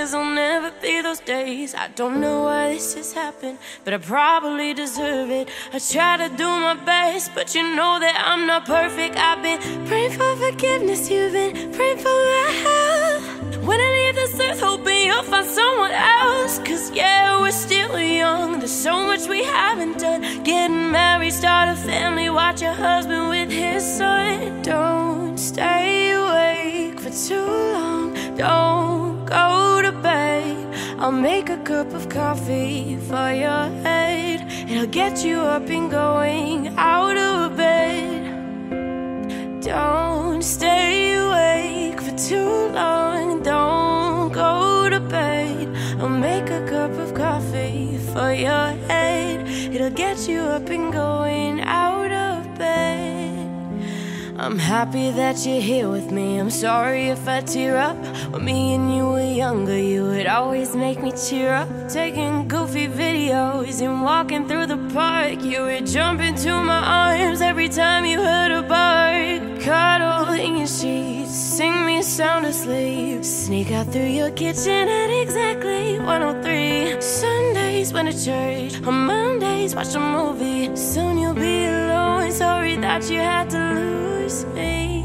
Future, cause I'll never be those days. I don't know why this has happened, but I probably deserve it. I try to do my best, but you know that I'm not perfect. I've been praying for forgiveness, you've been praying for my help. When I leave this earth, hoping you'll find someone else. Cause yeah, we're still young, there's so much we haven't done. Getting married, start a family, watch your husband with his son. Don't stay awake for too long, don't go. I'll make a cup of coffee for your head. It'll get you up and going out of bed. Don't stay awake for too long. Don't go to bed. I'll make a cup of coffee for your head. It'll get you up and going out of bed. I'm happy that you're here with me. I'm sorry if I tear up. When me and you were younger, you would always make me cheer up. Taking goofy videos and walking through the park. You would jump into my arms every time you heard a bark. Cuddle in your sheets, sing me sound asleep. Sneak out through your kitchen at exactly 103. Sundays went to church, on Mondays watch a movie. Soon you'll be alone. Sorry that you had to lose me.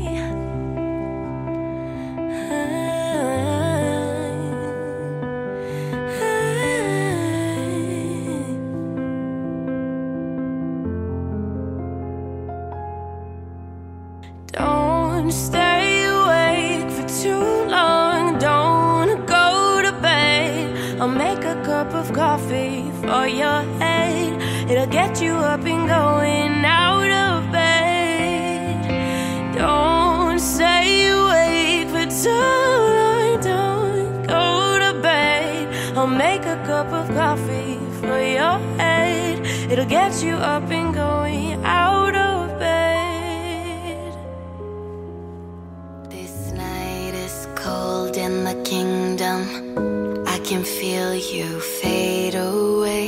Coffee for your head. It'll get you up and going out of bed. Don't stay awake for too long. Don't go to bed. I'll make a cup of coffee for your head. It'll get you up and going out of bed. This night is cold in the kingdom. I can feel you fade away.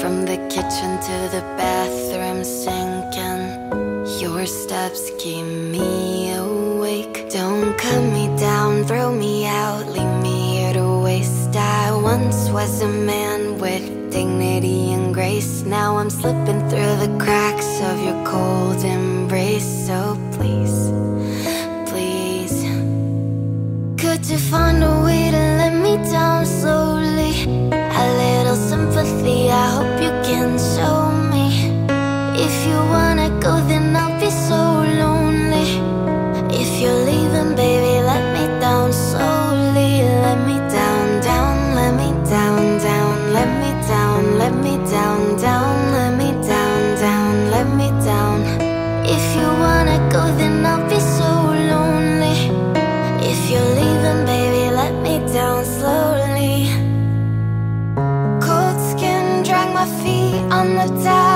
From the kitchen to the bathroom sinking. Your steps keep me awake. Don't cut me down, throw me out, leave me here to waste. I once was a man with dignity and grace. Now I'm slipping through the cracks of your cold embrace. So please. You find a way to let me down slowly? A little sympathy, I hope you can show me. If you wanna go, then on the top.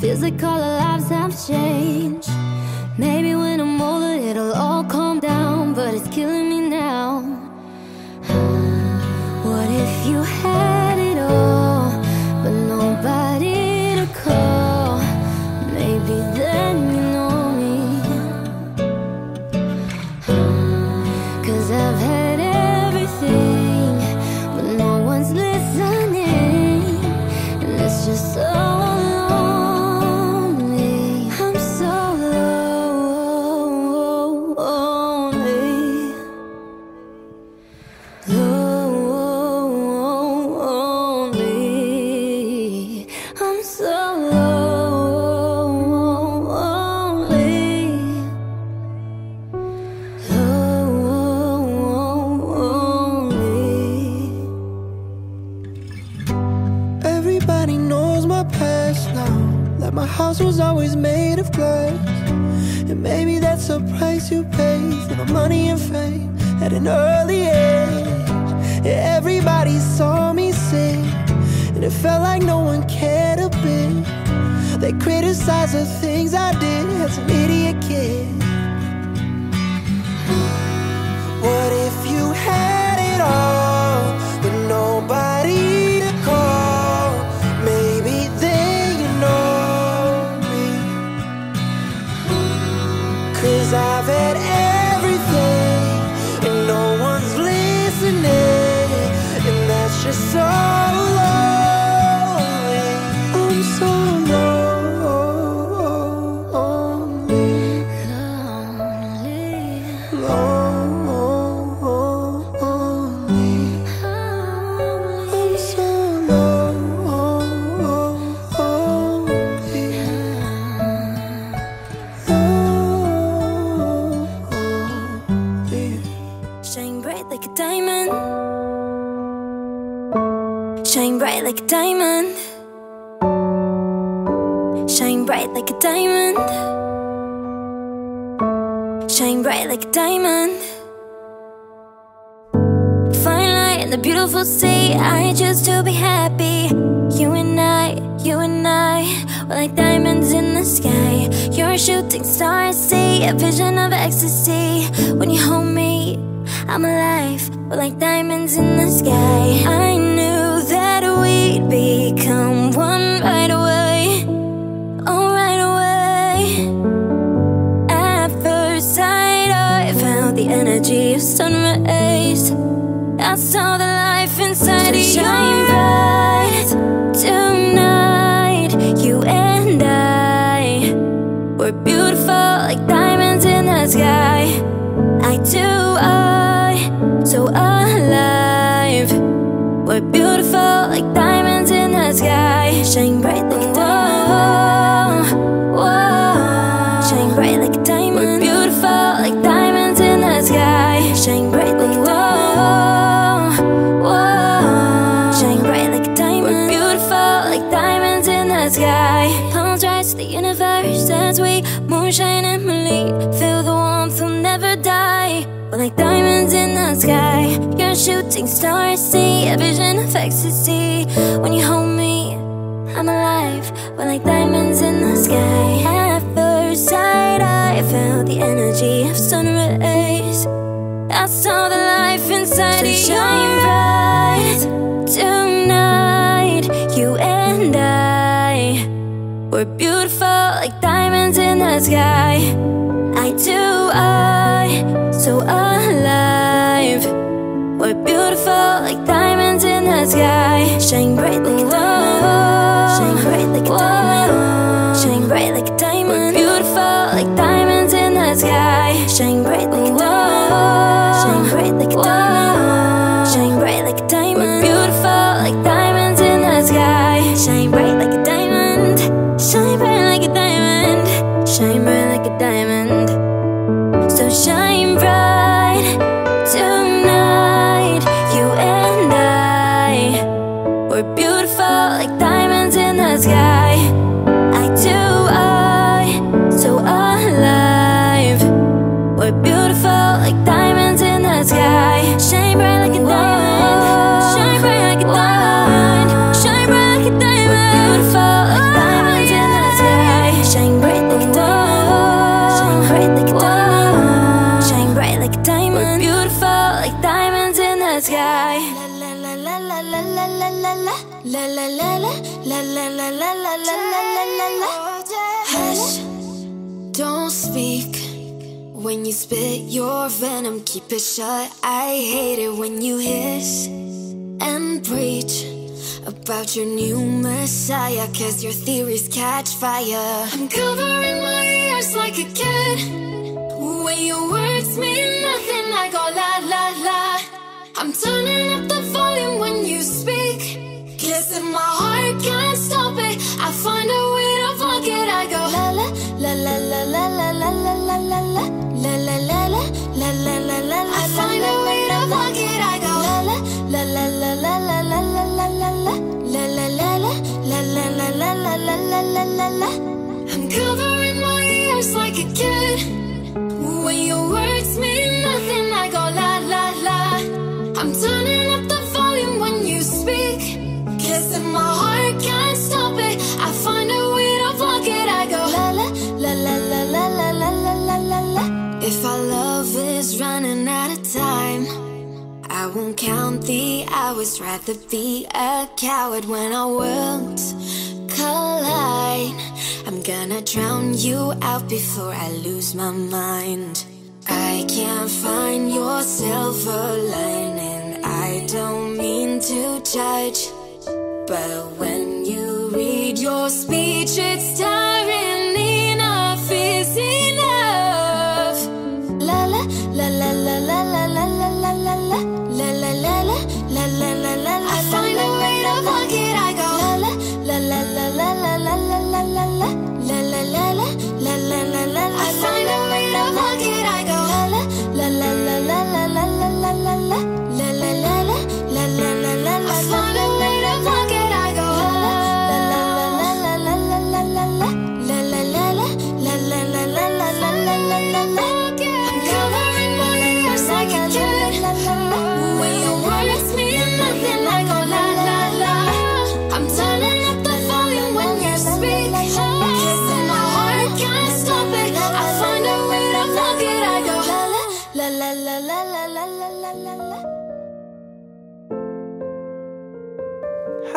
Feels like all our lives have changed. Maybe when I'm older, it'll all calm down, but it's killing me now. What if you had it all, but nobody to call? Maybe then you know me. Cause I've had everything, but no one's listening. And it's just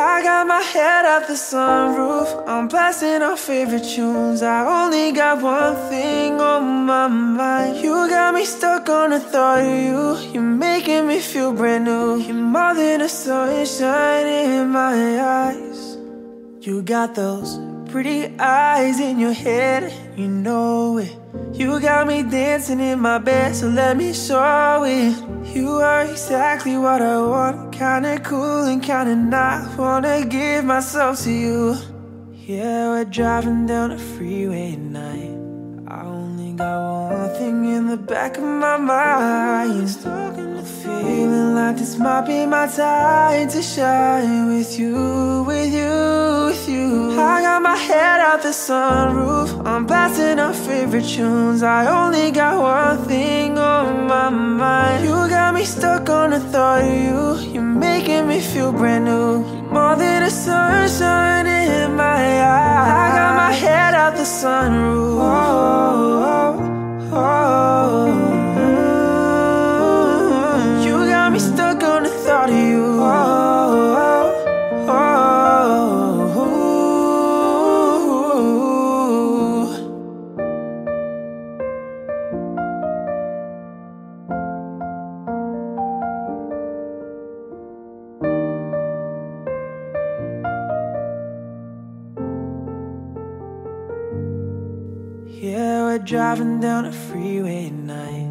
I got my head out the sunroof. I'm blasting our favorite tunes. I only got one thing on my mind. You got me stuck on the thought. Of you You're making me feel brand new. You're more than the sunshine in my eyes. You got those Pretty eyes in your head, you know it. You got me dancing in my bed, so let me show it. You are exactly what I want, kinda cool and kinda not. Wanna give myself to you. Yeah, we're driving down a freeway at night. Now one thing in the back of my mind is talking to feeling like this might be my time to shine with you, with you, with you. I got my head out the sunroof, I'm blasting our favorite tunes. I only got one thing on my mind. You got me stuck on the thought of you. You're making me feel brand new, more than a sunshine in my eyes. I got my head out the sunroof. Oh. Oh, you got me stuck on the thought of you. Driving down a freeway at night.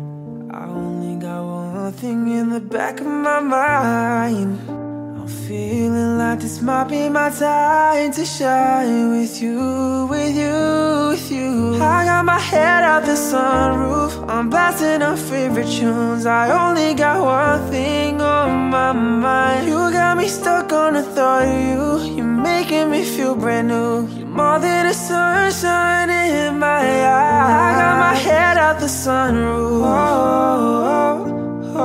I only got one thing in the back of my mind. I'm feeling like this might be my time to shine with you, with you, with you. I got my head out the sunroof. I'm blasting our favorite tunes. I only got one thing on my mind. You got me stuck on the thought of you. You're making me feel brand new. You're more than a sunshine in my eyes. I got my head out the sunroof. Oh, oh,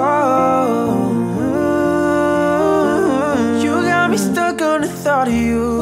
oh. You got me stuck on the thought of you.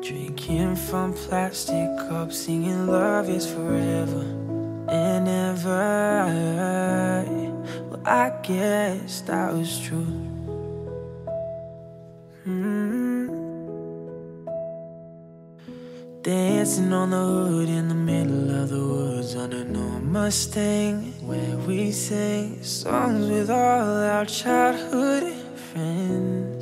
Drinking from plastic cups, singing love is forever and ever. Well, I guess that was true. Mm. Dancing on the hood in the middle of the woods on an old Mustang, where we sing songs with all our childhood friends.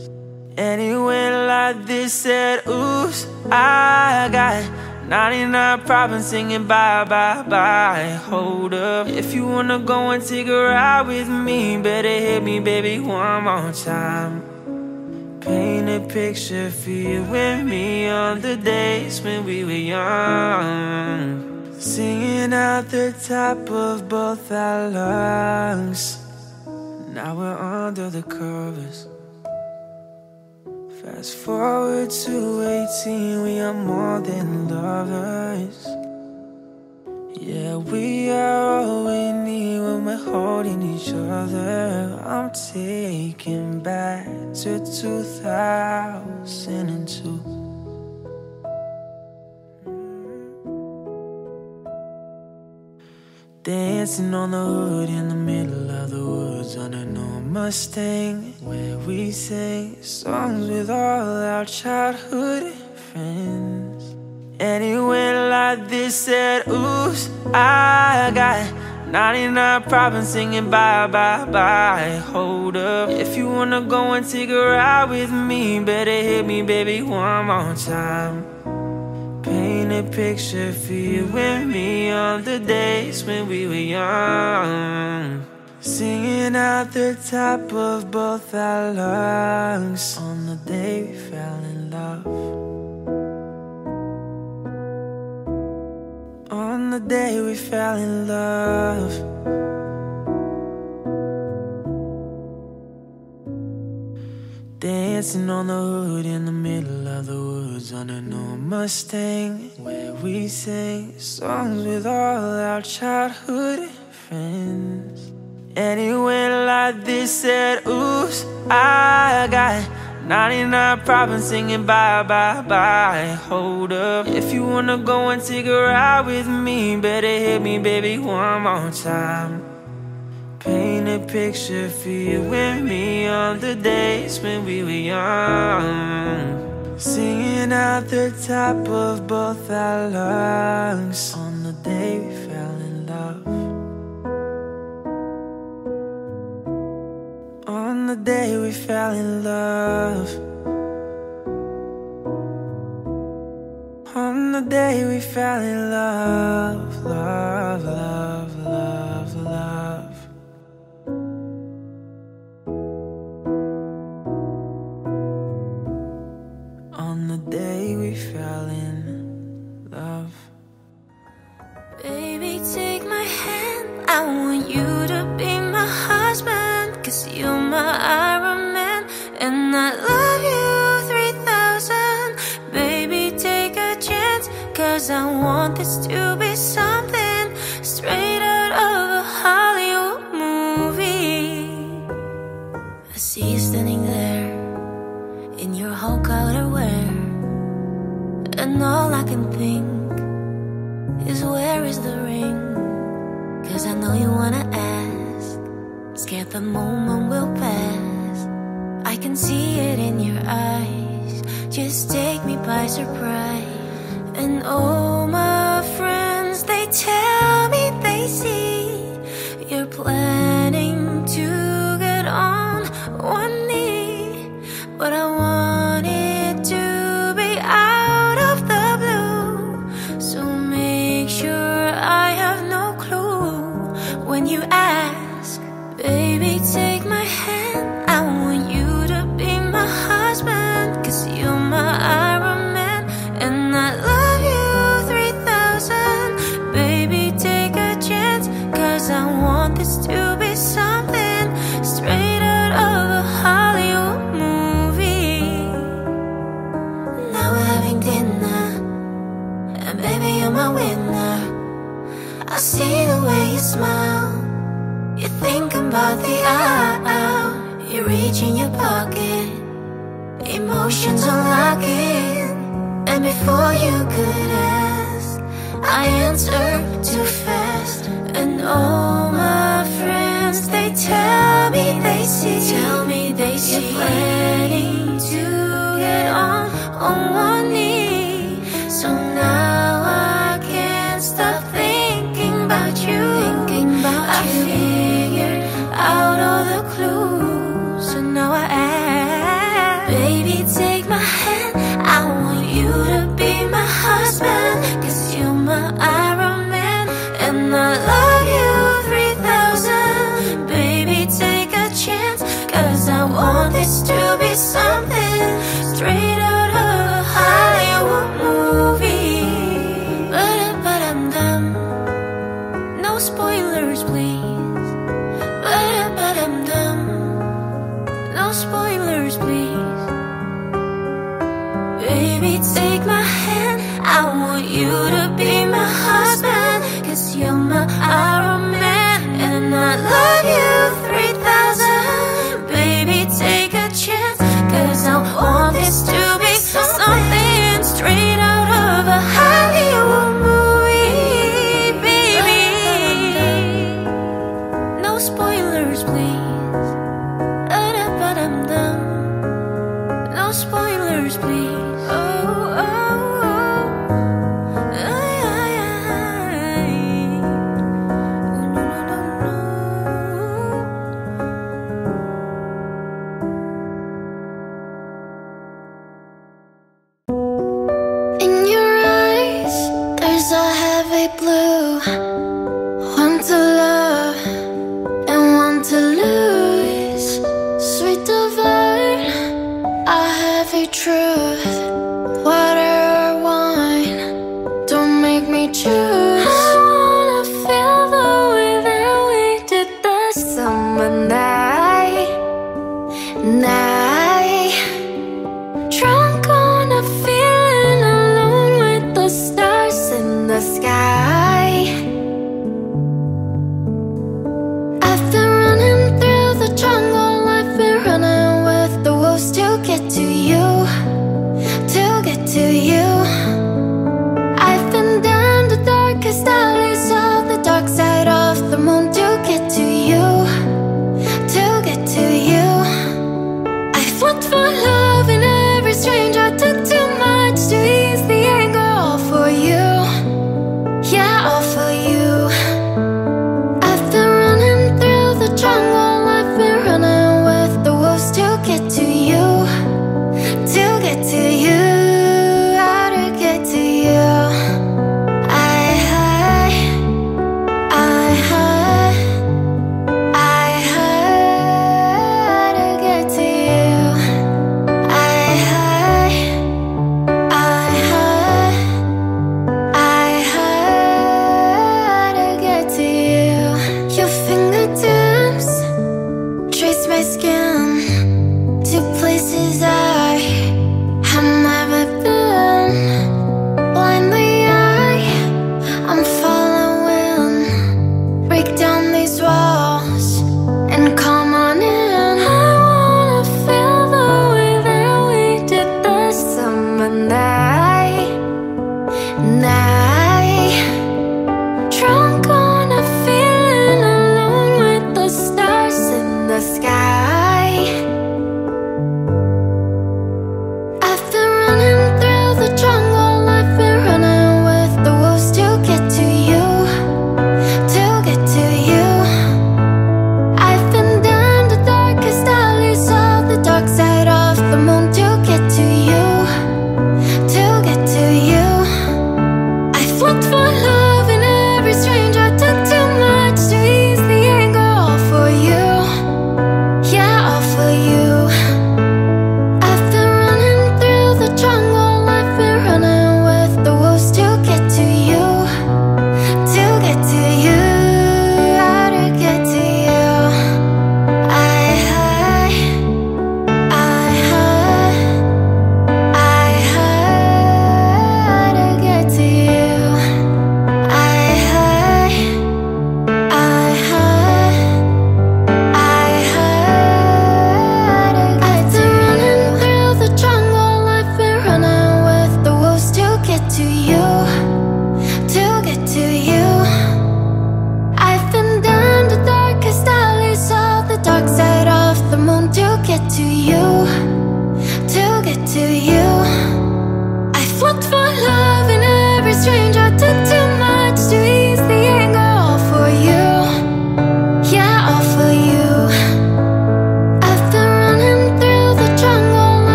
And it went like this: said, Oops, I got 99 problems singing bye bye bye. Hold up, if you wanna go and take a ride with me, better hit me, baby, one more time. Paint a picture for you and me on the days when we were young. Singing out the top of both our lungs. Now we're under the covers. Fast forward to 18, we are more than lovers. Yeah, we are all we need when we're holding each other. I'm taken back to 2002. Dancing on the hood in the middle of the woods on an old Mustang, where we sing songs with all our childhood friends. And it went like this: said, Oops, I got 99 problems singing bye bye bye. Hold up, if you wanna go and take a ride with me, better hit me, baby, one more time. Paint a picture for you and me on the days when we were young. Singing out the top of both our lungs on the day we fell in love. On the day we fell in love. Dancing on the hood in the middle of the woods on an old Mustang, where we sing songs with all our childhood friends. And it went like this: said, Oops, I got 99 problems singing bye bye bye. Hold up, if you wanna go and take a ride with me, better hit me, baby, one more time. Paint a picture for you and me on the days when we were young. Singing out the top of both our lungs on the day we fell in love. On the day we fell in love. On the day we fell in love, love, love, love, day we fell in love. Baby, take my hand. I want you to be my husband. Cause you're my Iron Man. And I love you 3000. Baby, take a chance. Cause I want this to be.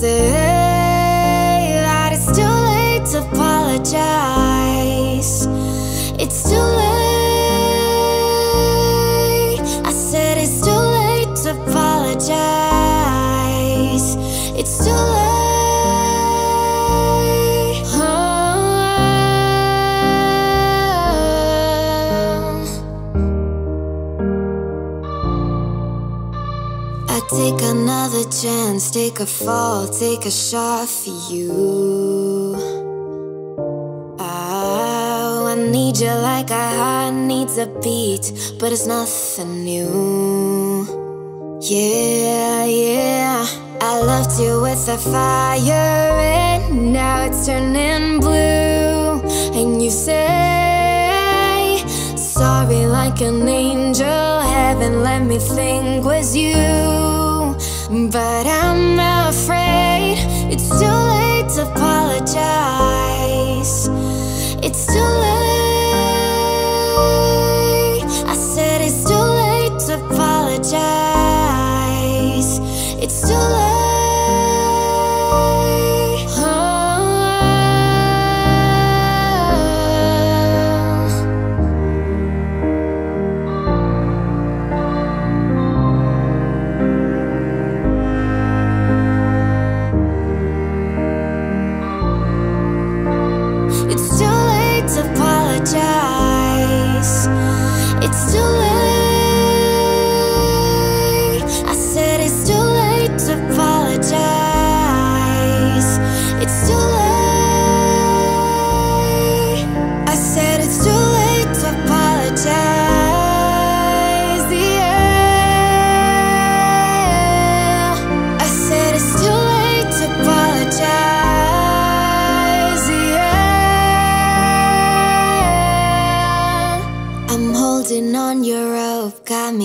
say that it's too late to apologize. It's too late. Another chance, take a fall, take a shot for you. Oh, I need you like a heart needs a beat, but it's nothing new. Yeah, yeah. I loved you with a fire, and now it's turning blue. And you say, Sorry, like an angel. Heaven let me think was you. But I'm afraid it's too late to apologize. It's too late. I said it's too late to apologize. It's too late.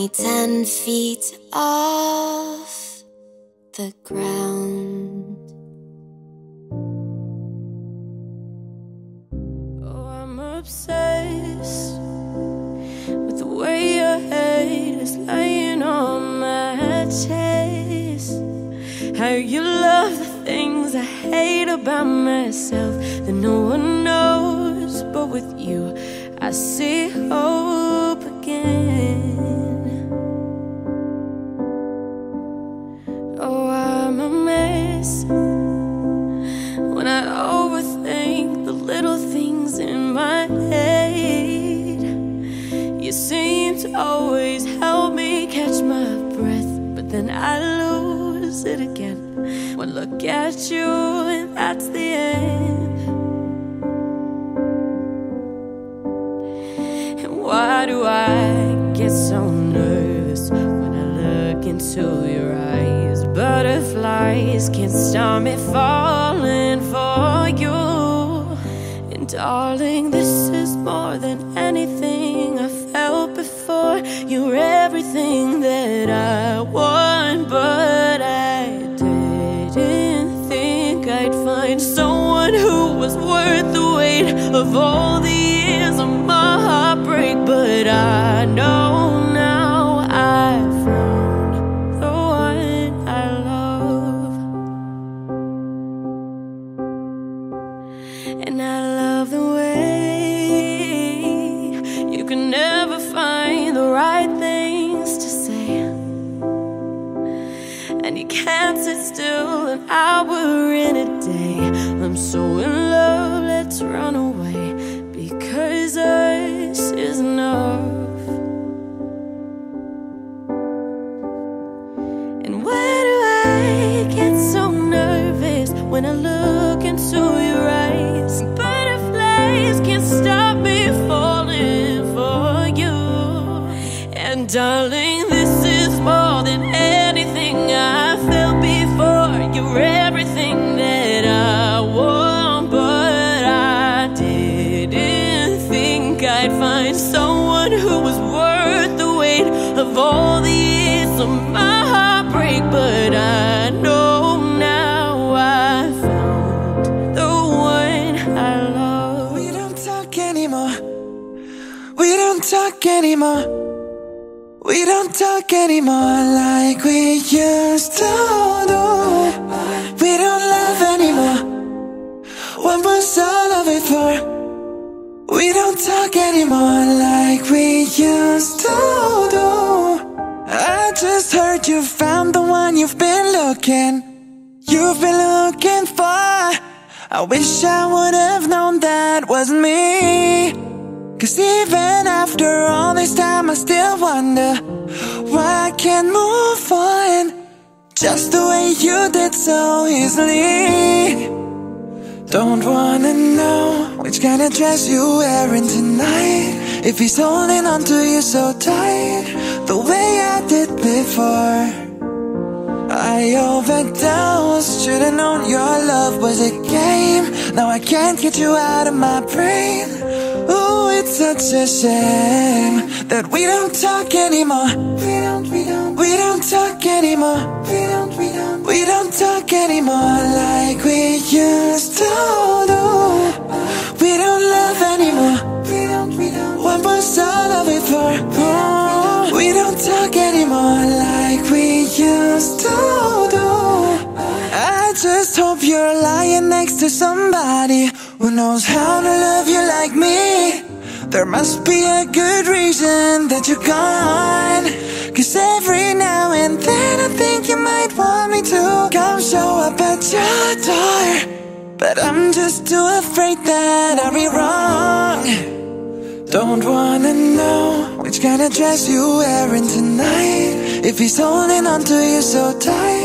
Ten feet off the ground. Oh, I'm obsessed with the way your head is laying on my chest. How you love the things I hate about myself that no one knows, but with you, I see hope again. when I overthink the little things in my head. You seem to always help me catch my breath, but then I lose it again. when I look at you, and that's the end. And why do I get so nervous when I look into your eyes? Butterflies can't stop me falling for you. And darling, this is more than anything I felt before. You're everything that I want, but I didn't think I'd find someone who was worth the weight of all the years of my heartbreak. But I know an hour in a day. I'm so in love, let's run away. Because us is enough. And why do I get so nervous when I look into your anymore. We don't talk anymore like we used to do. We don't love anymore. What was all of it for? We don't talk anymore like we used to do. I just heard you found the one you've been looking. You've been looking for. I wish I would have known that was me. Cause even after all this time, I still wonder why I can't move on. Just the way you did so easily. Don't wanna know which kind of dress you wearing tonight. If he's holding on to you so tight, the way I did before. I overdosed, should've known your love was a game. Now I can't get you out of my brain. Ooh, it's such a shame that we don't talk anymore. We don't, we don't, we don't talk anymore. We don't, we don't, we don't talk anymore like we used to do. We don't love anymore. We don't, we don't. What was all of it for? Oh, we don't talk anymore like we used to do. Just hope you're lying next to somebody who knows how to love you like me. There must be a good reason that you're gone. Cause every now and then I think you might want me to come show up at your door. But I'm just too afraid that I'll be wrong. Don't wanna know which kind of dress you're wearing tonight. If he's holding on to you so tight,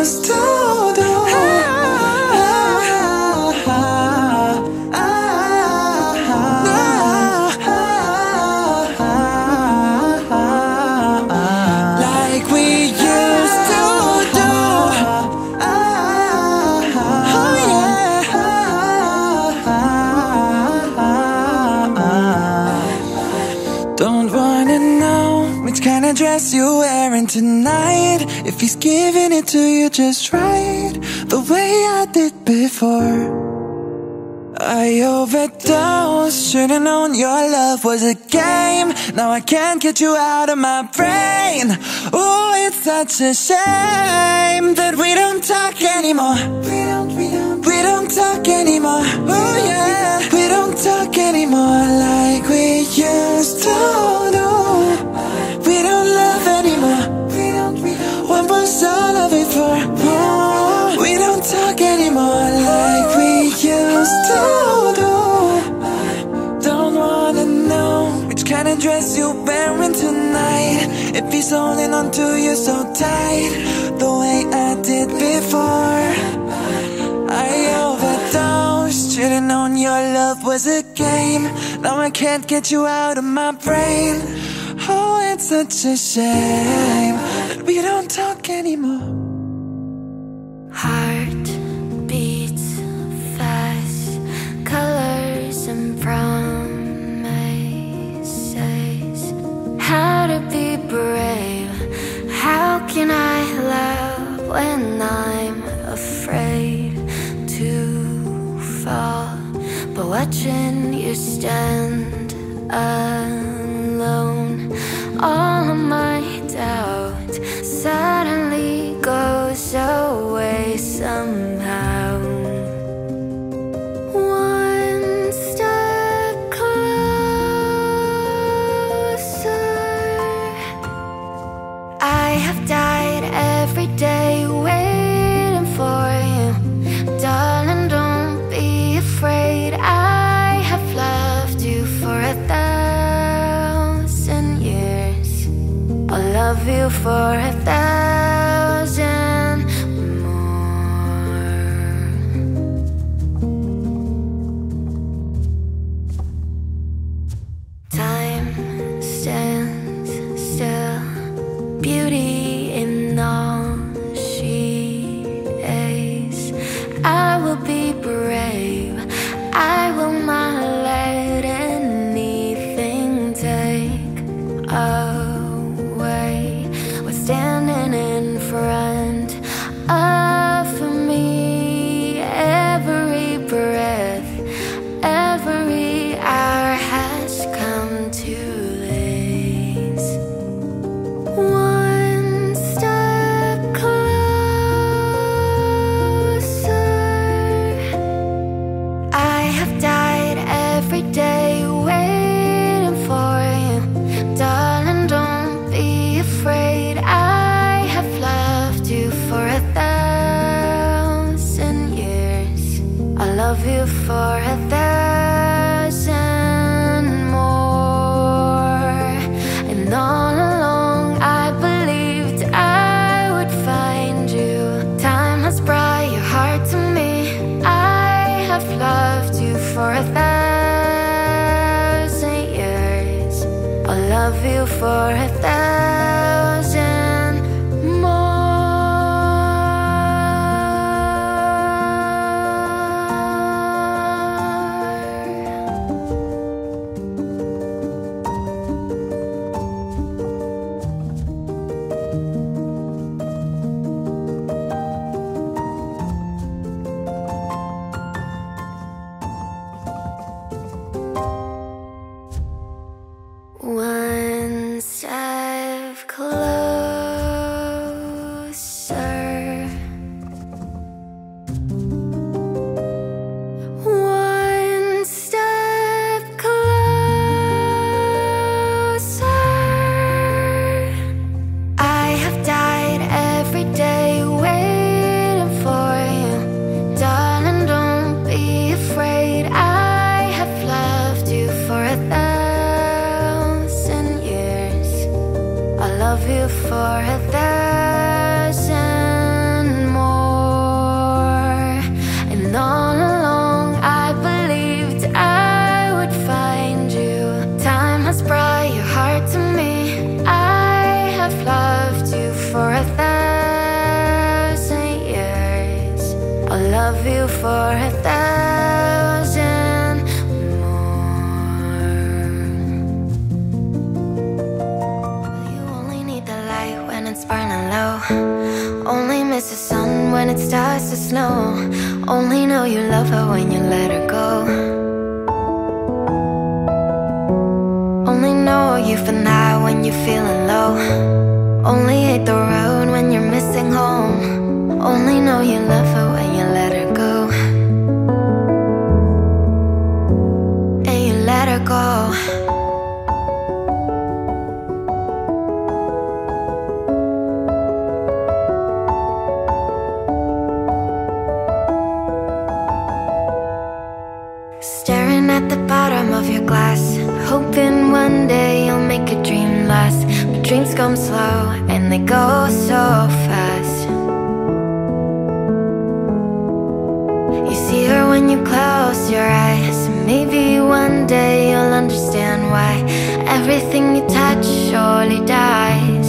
Like we used to do. Oh yeah. Don't wanna know which kind of dress you're wearing tonight. He's giving it to you just right, the way I did before. I overdosed, should've known your love was a game. Now I can't get you out of my brain. Oh, it's such a shame That we don't talk anymore. We don't, we don't, we don't talk anymore. Oh yeah. We don't talk anymore like we used to do all of it for? Oh, we don't talk anymore like we used to do. Don't wanna know Which kind of dress you're wearing tonight. If he's holding on to you so tight. The way I did before I overdosed. Should've known your love was a game. Now I can't get you out of my brain Oh, it's such a shame That we don't talk anymore Heart beats fast, colors and promises. How to be brave? How can I love when I'm afraid to fall? But watching you stand alone, all of my doubt suddenly goes away somehow. One step closer. I have died every day for a thousand they go so fast. You see her when you close your eyes. Maybe one day you'll understand why everything you touch surely dies.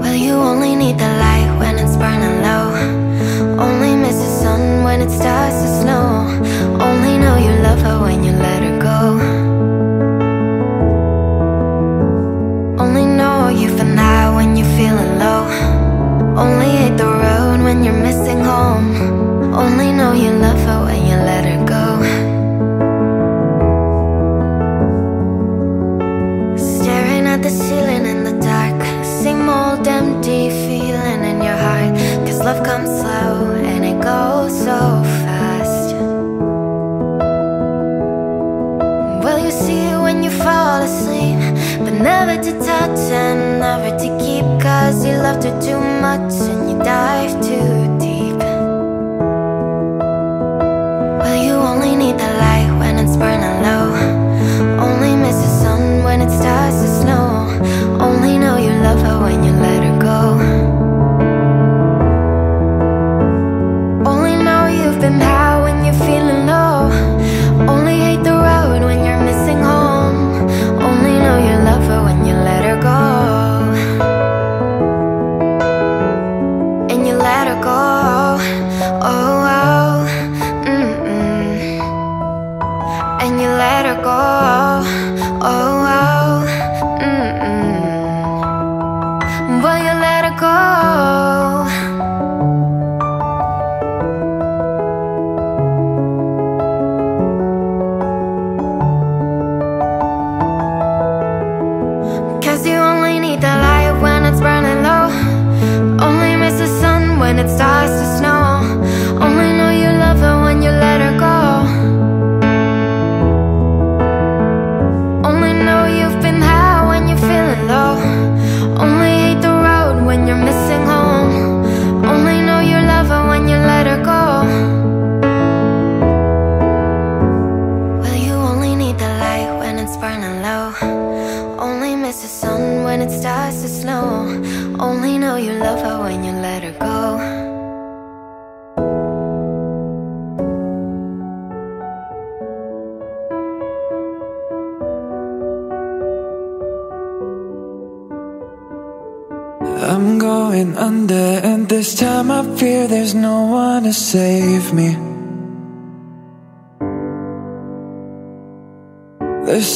Well, you only need the light when it's burning low. Only miss the sun when it starts to snow. Only hate the road when you're missing home. Only know you love her when you let her go. Staring at the ceiling in the dark. Same old empty feeling in your heart. Cause love comes slow and it goes so fast. Well, you see it when you fall asleep. But never to touch and never to keep. Cause you loved her too much and you dive too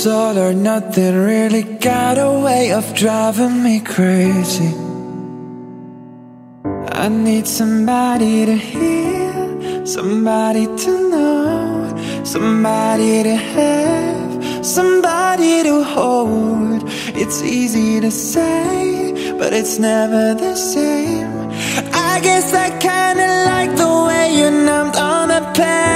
All or nothing really got a way of driving me crazy. I need somebody to hear, somebody to know, somebody to have, somebody to hold. It's easy to say, but it's never the same. I guess I kinda like the way you numbed all the pain.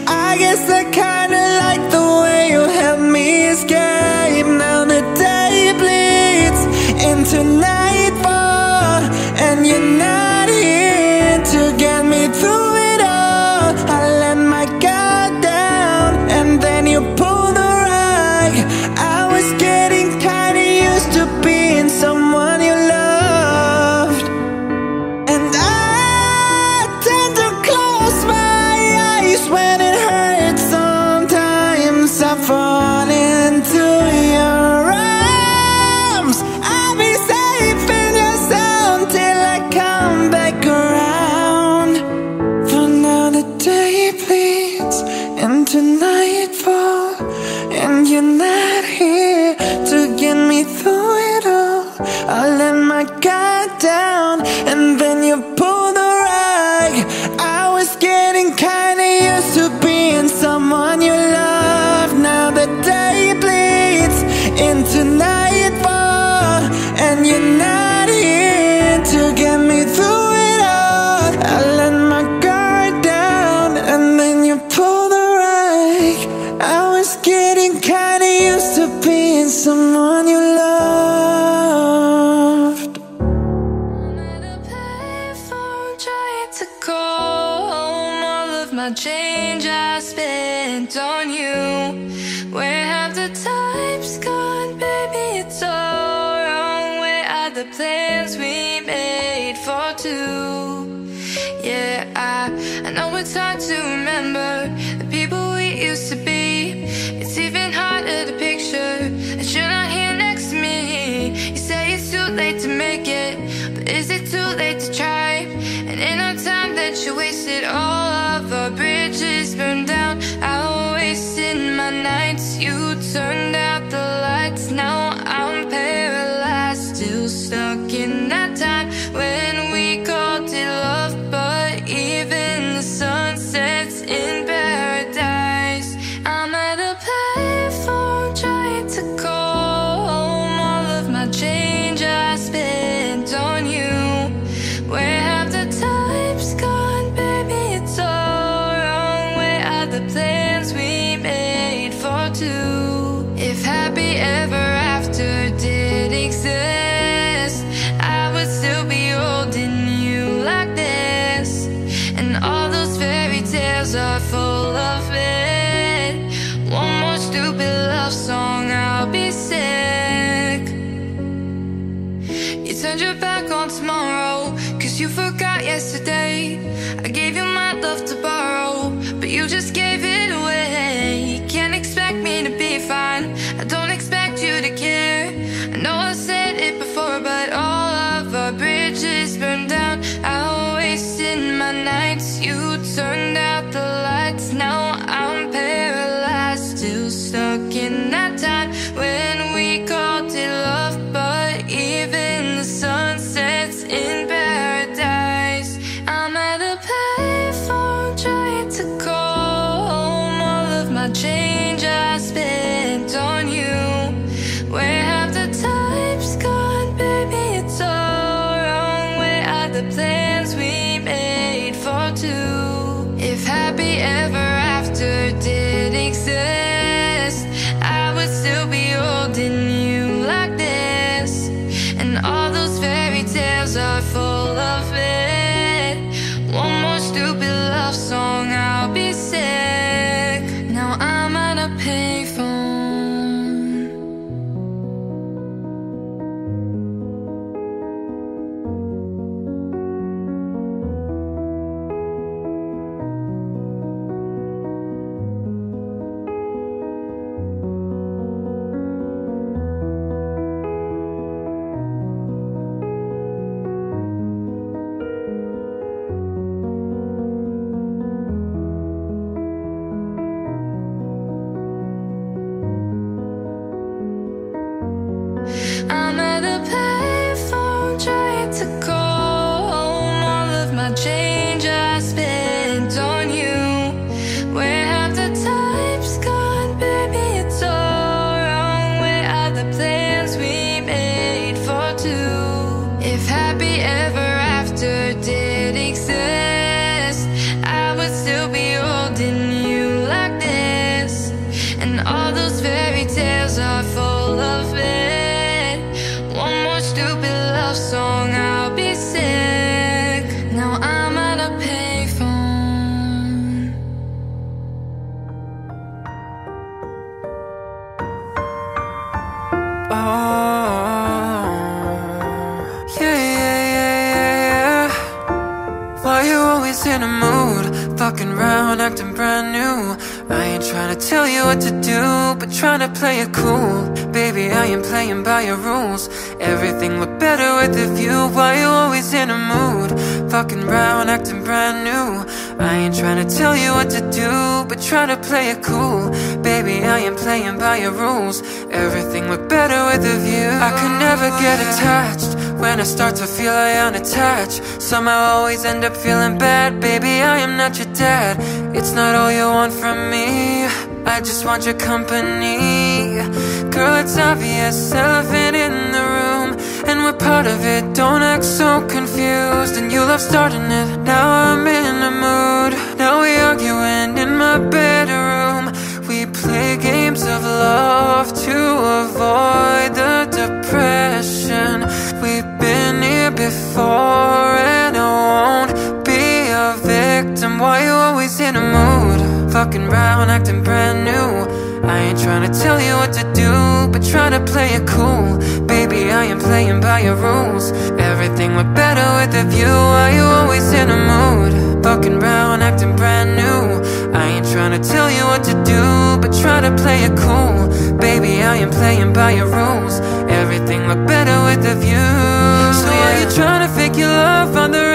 I guess I kinda like the way you help me escape. Now the day bleeds into nightfall And you're not are full of it. One more stupid love song, I'll be sick. You turned your back on tomorrow Cause you forgot yesterday. tell you what to do, but trying to play it cool. Baby, I am playing by your rules. Everything look better with a view. Why you always in a mood? Fucking round, acting brand new. I ain't trying to tell you what to do, but trying to play it cool. Baby, I am playing by your rules. Everything look better with a view. I could never get attached. When I start to feel I am attached Somehow I always end up feeling bad. Baby, I am not your dad. It's not all you want from me. I just want your company. Girl, it's obvious, elephant in the room. And we're part of it, don't act so confused And you love starting it, now I'm in the mood Now we arguing in my bedroom We play games of love to avoid the depression We've been here before and I won't be a victim Why you always in a mood? Fucking round, acting brand new I ain't trying to tell you what to do, but try to play it cool. Baby, I am playing by your rules. Everything went better with a view. Why you always in a mood? Fucking round, acting brand new. I ain't trying to tell you what to do, but try to play it cool. Baby, I am playing by your rules. Everything look better with a view. So are you trying to fake your love on the?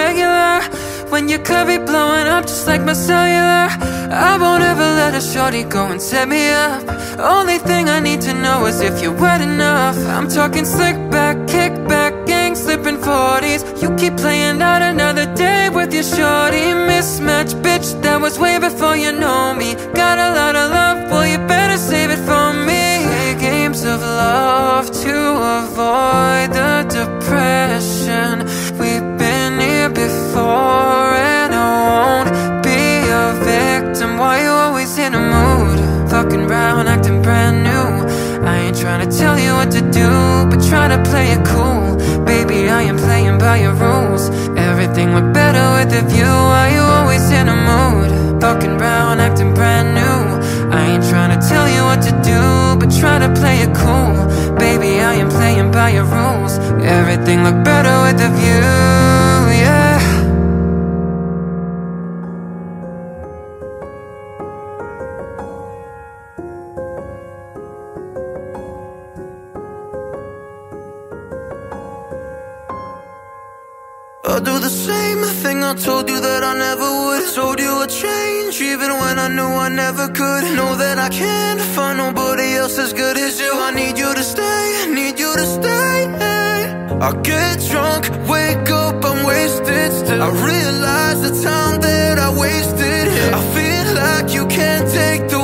When your could be blowing up just like my cellular I won't ever let a shorty go and set me up. Only thing I need to know is if you're wet enough. I'm talking slick back, kick back, gang slipping 40s You keep playing out another day with your shorty. Mismatch, bitch, that was way before you know me. Got a lot of love, well you better save it for me. Play games of love to avoid the depression what to do But try to play it cool. Baby, I am playing by your rules. Everything look better with a view. Why you always in a mood? Fucking round, acting brand new. I ain't trying to tell you what to do But try to play it cool. Baby, I am playing by your rules. Everything look better with a view, I do the same thing. I told you that I never would. Told you a change even when I knew I never could. Know that I can't find nobody else as good as you. I need you to stay, need you to stay. I get drunk, wake up, I'm wasted still. I realize the time that I wasted. Here I feel like you can't take the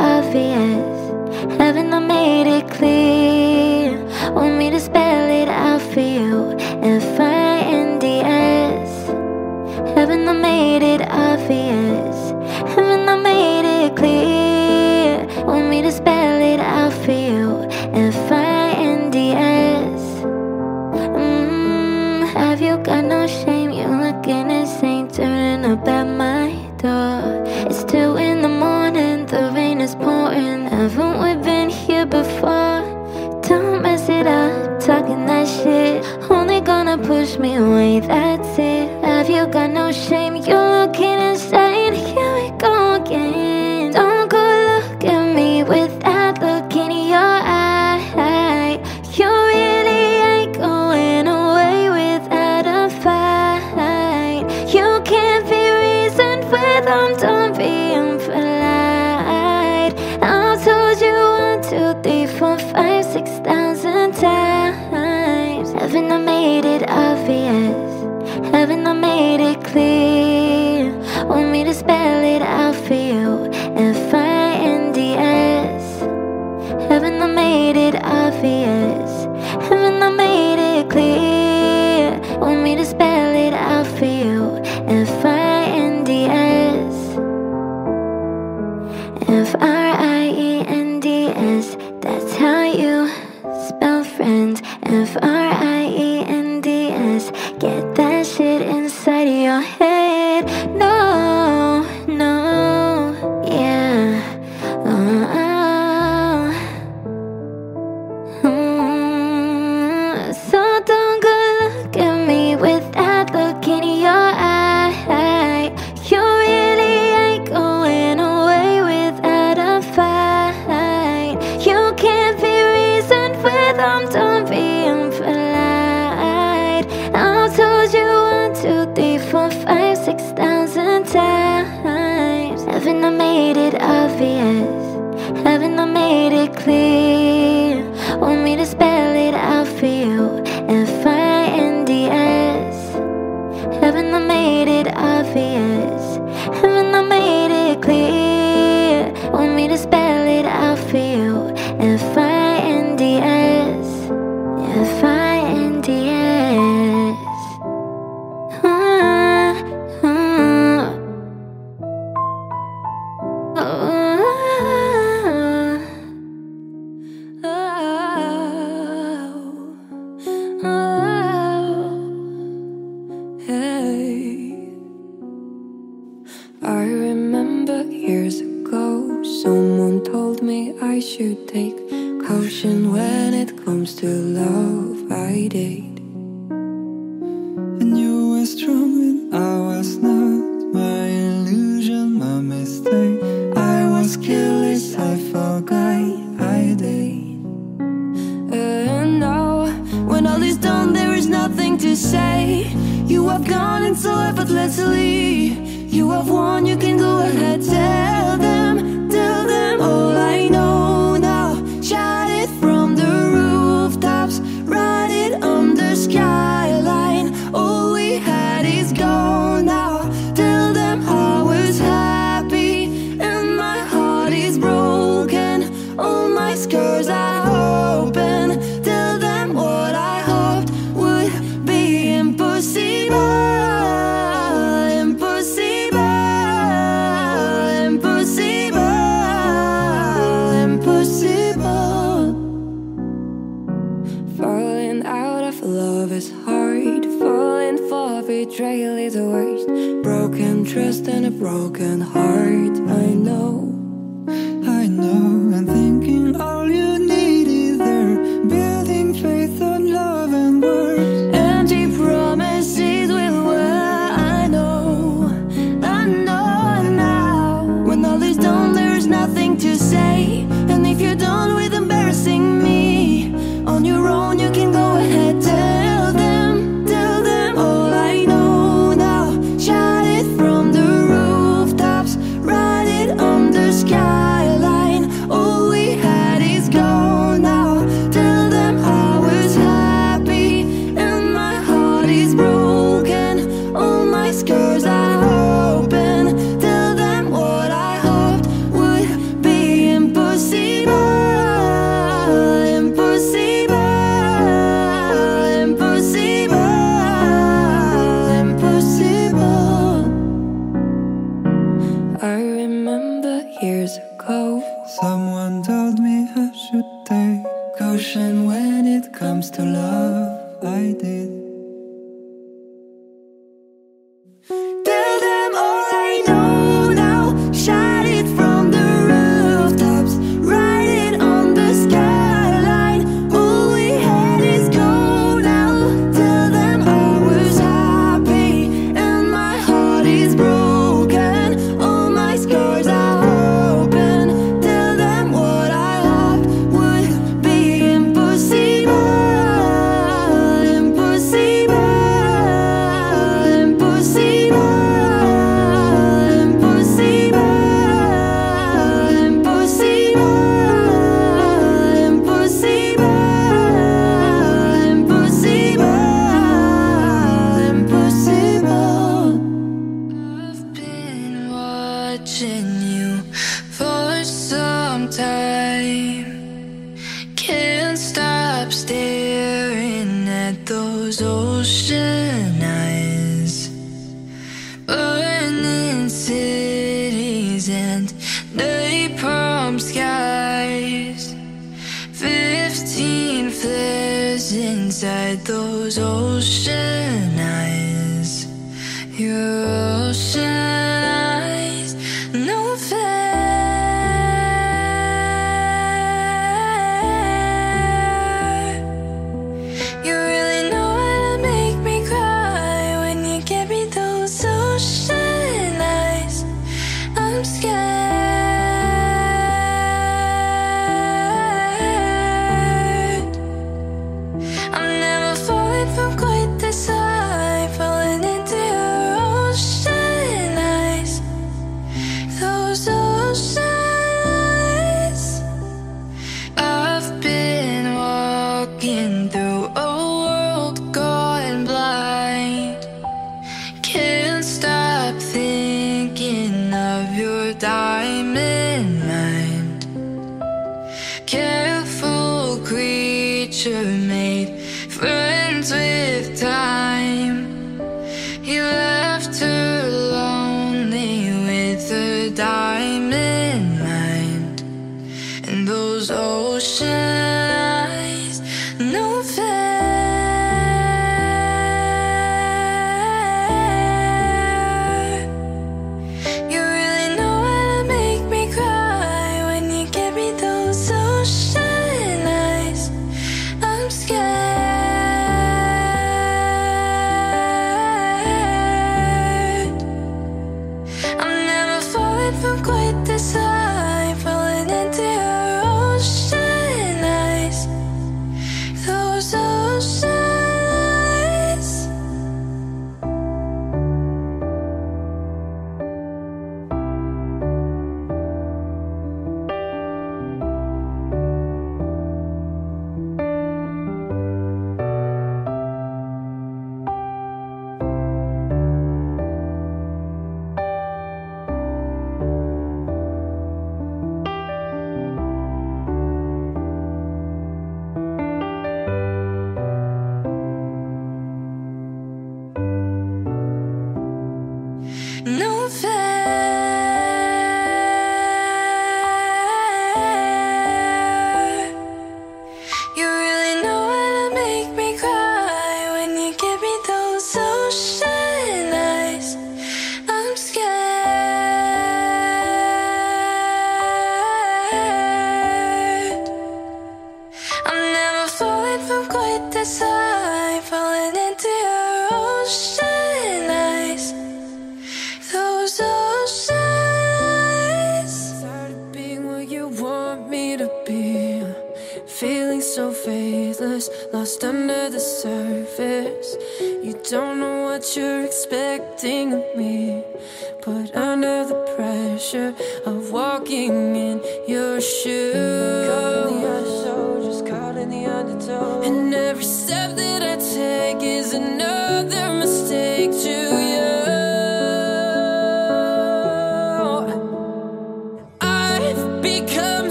obvious?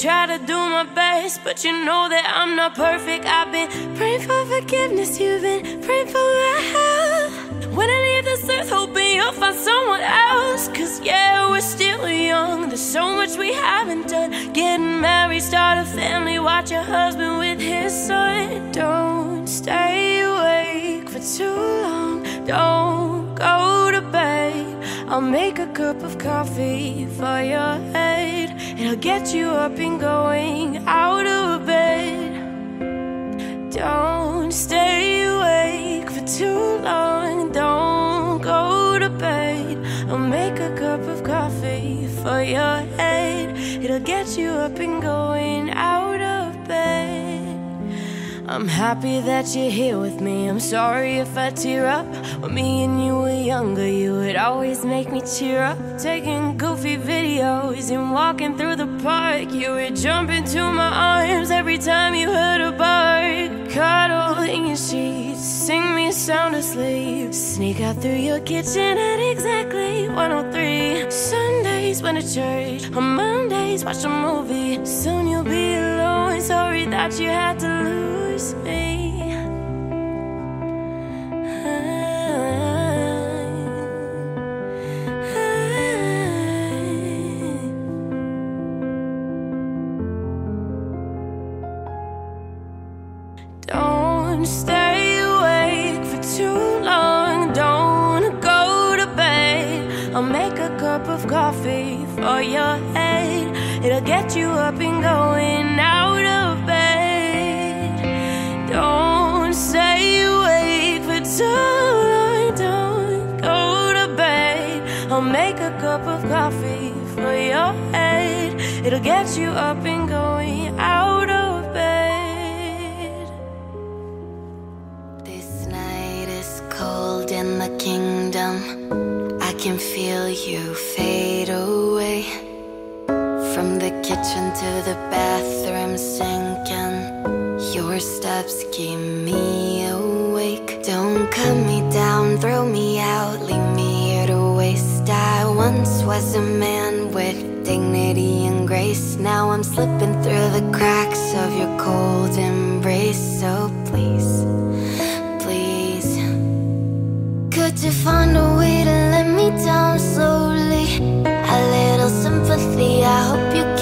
Try to do my best, but you know that I'm not perfect. I've been praying for forgiveness, you've been praying for my health. When I leave this earth, hoping you'll find someone else. Cause yeah, we're still young, there's so much we haven't done. Getting married, start a family, watch your husband with his son. Don't stay awake for too long, don't go to bed. I'll make a cup of coffee for your head. It'll get you up and going out of bed. Don't stay awake for too long. Don't go to bed. I'll make a cup of coffee for your head. It'll get you up and going out of bed. I'm happy that you're here with me. I'm sorry if I tear up. When me and you were younger, you would always make me cheer up. Taking goofy videos and walking. You would jump into my arms every time you heard a bark. Cuddle in your sheets, sing me sound asleep. Sneak out through your kitchen at exactly 103. Sundays went to church, on Mondays watch a movie. Soon you'll be alone. Sorry that you had to I'll make a cup of coffee for your head. It'll get you up and going out of bed. This night is cold in the kingdom. I can feel you fade away. From the kitchen to the bathroom sinking. Your steps keep me awake. Don't cut me down, throw me out, leave I once was a man with dignity and grace. Now I'm slipping through the cracks of your cold embrace. So please please. Could you find a way to let me down slowly? A little sympathy, I hope you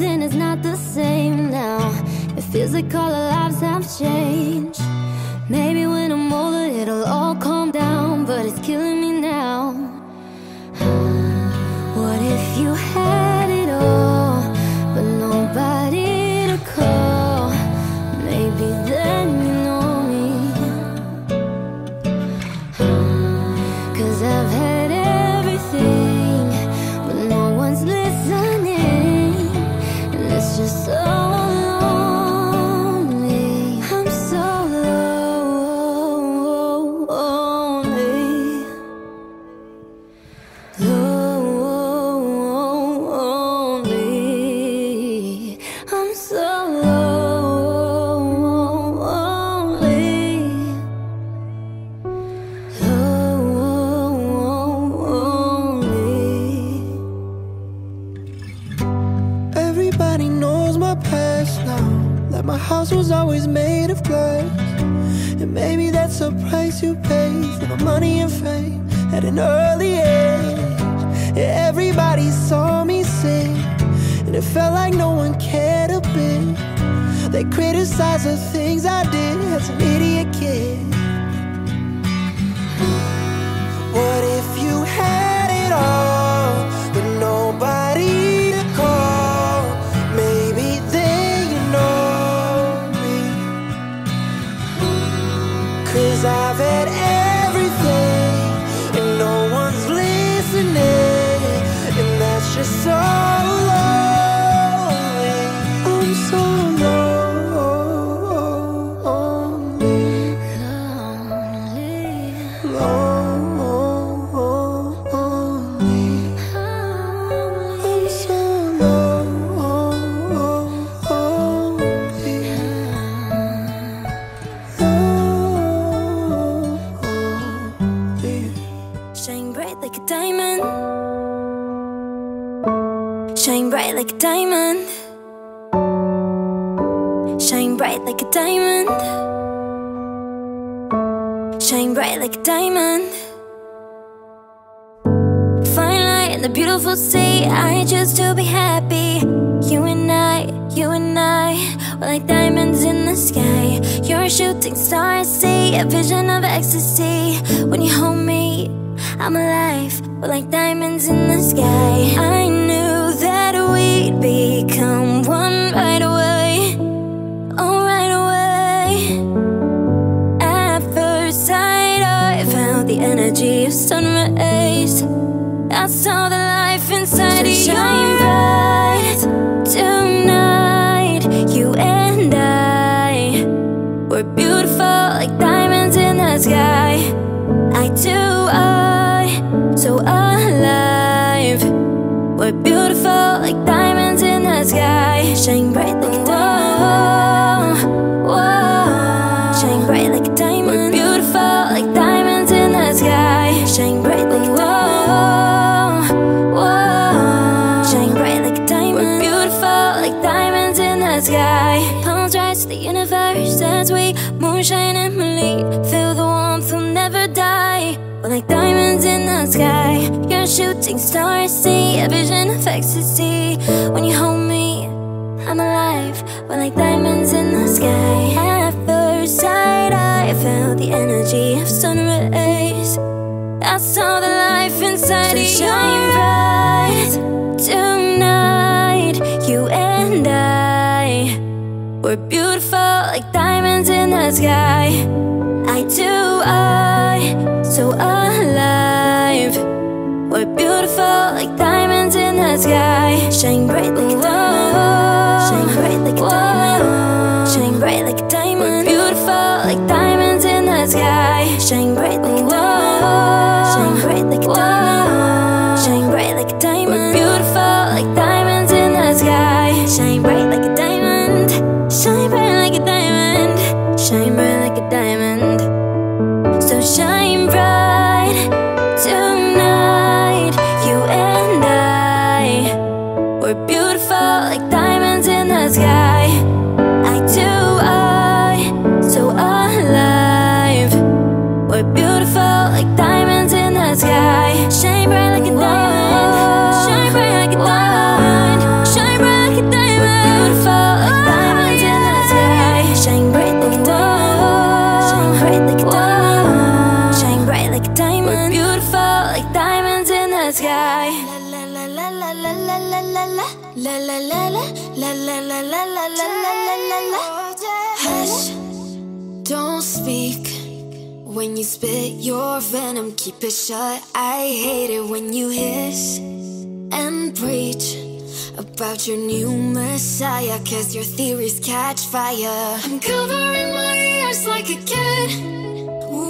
everything is not the same now. It feels like all our lives have changed. energy of sun rays. I saw the life inside to of shine your bright tonight You and I were beautiful like diamonds in the sky. I too I so alive. We're beautiful like diamonds in the sky. Shine bright like diamonds in the sky. You're a shooting star, I see a vision of ecstasy. When you hold me, I'm alive. We're like diamonds in the sky. At first sight, I felt the energy of sun rays I saw the life inside so you shine bright tonight You and I We're beautiful like diamonds in the sky. I do I, so I the sky. Shine bright like a diamond. Shine bright like a diamond. Shine bright like a diamond. We're beautiful like diamonds in the sky. Shine bright like a diamond. Shine bright like a diamond. Spit your venom, keep it shut. I hate it when you hiss and preach about your new messiah, cause your theories catch fire. I'm covering my ears like a kid.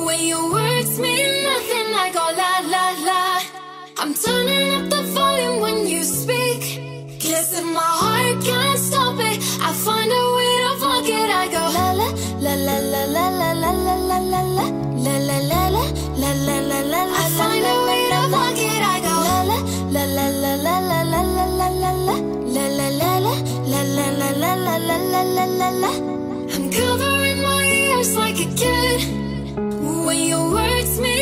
When your words mean nothing, I go la la la. I'm turning up the volume when you speak. Cause if my heart can't stop it, I find a way to fuck it. I go la la la la la la la la la la I'm covering my ears like a kid when your words mean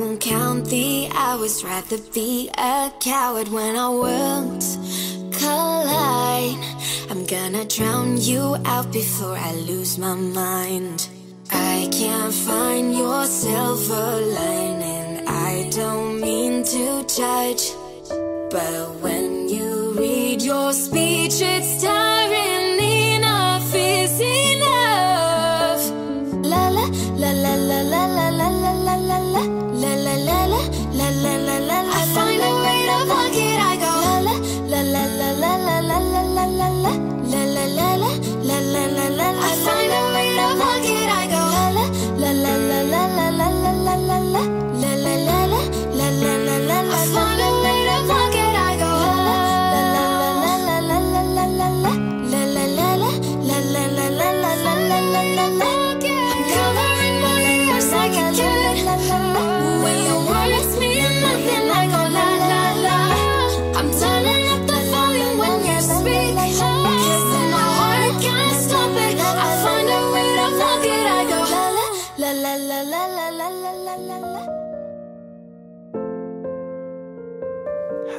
won't count the hours. Rather be a coward when our worlds collide. I'm gonna drown you out before I lose my mind. I can't find your silver lining. I don't mean to judge. But when you read your speech, it's tiring. Enough is enough.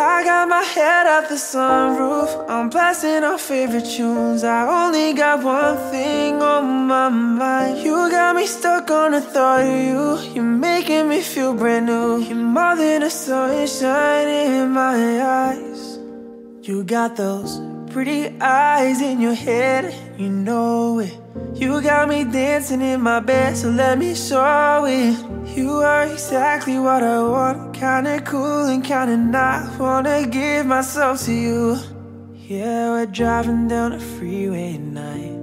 I got my head out the sunroof. I'm blasting our favorite tunes. I only got one thing on my mind. You got me stuck on the thought of you. You're making me feel brand new. You're more than a sunshine in my eyes. You got those pretty eyes in your head, you know it. You got me dancing in my bed, so let me show it. You are exactly what I want, kinda cool and kinda not. Wanna give myself to you. Yeah, we're driving down a freeway at night.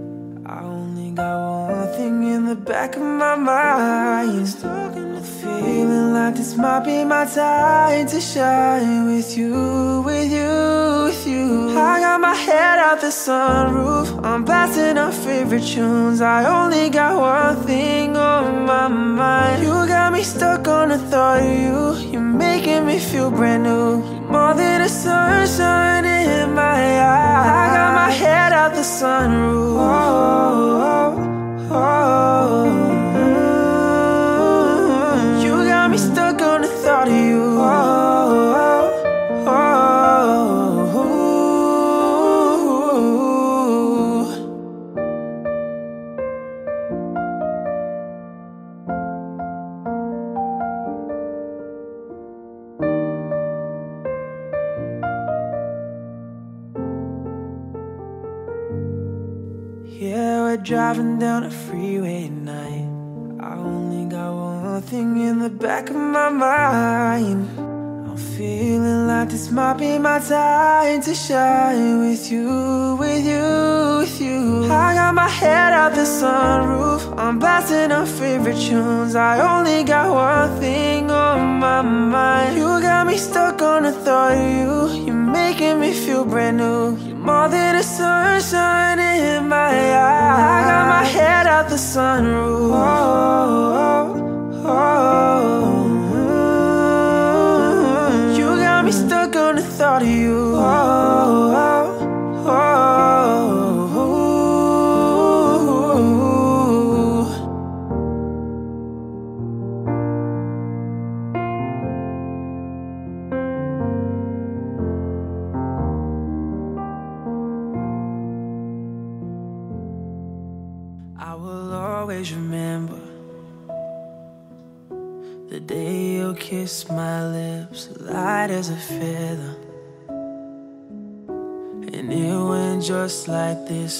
Got one thing in the back of my mind. Stuck in the feeling like this might be my time to shine with you, with you, with you. I got my head out the sunroof. I'm blasting our favorite tunes. I only got one thing on my mind. You got me stuck on the thought of you. You're making me feel brand new. More than a sunshine in my eyes. I got my head out the sunroof. Oh, oh. Driving down a freeway at night. I only got one thing in the back of my mind. Feeling like this might be my time to shine with you, with you, with you. I got my head out the sunroof. I'm blasting our favorite tunes. I only got one thing on my mind. You got me stuck on the thought of you. You're making me feel brand new. You're more than a sunshine in my eyes. I got my head out the sunroof.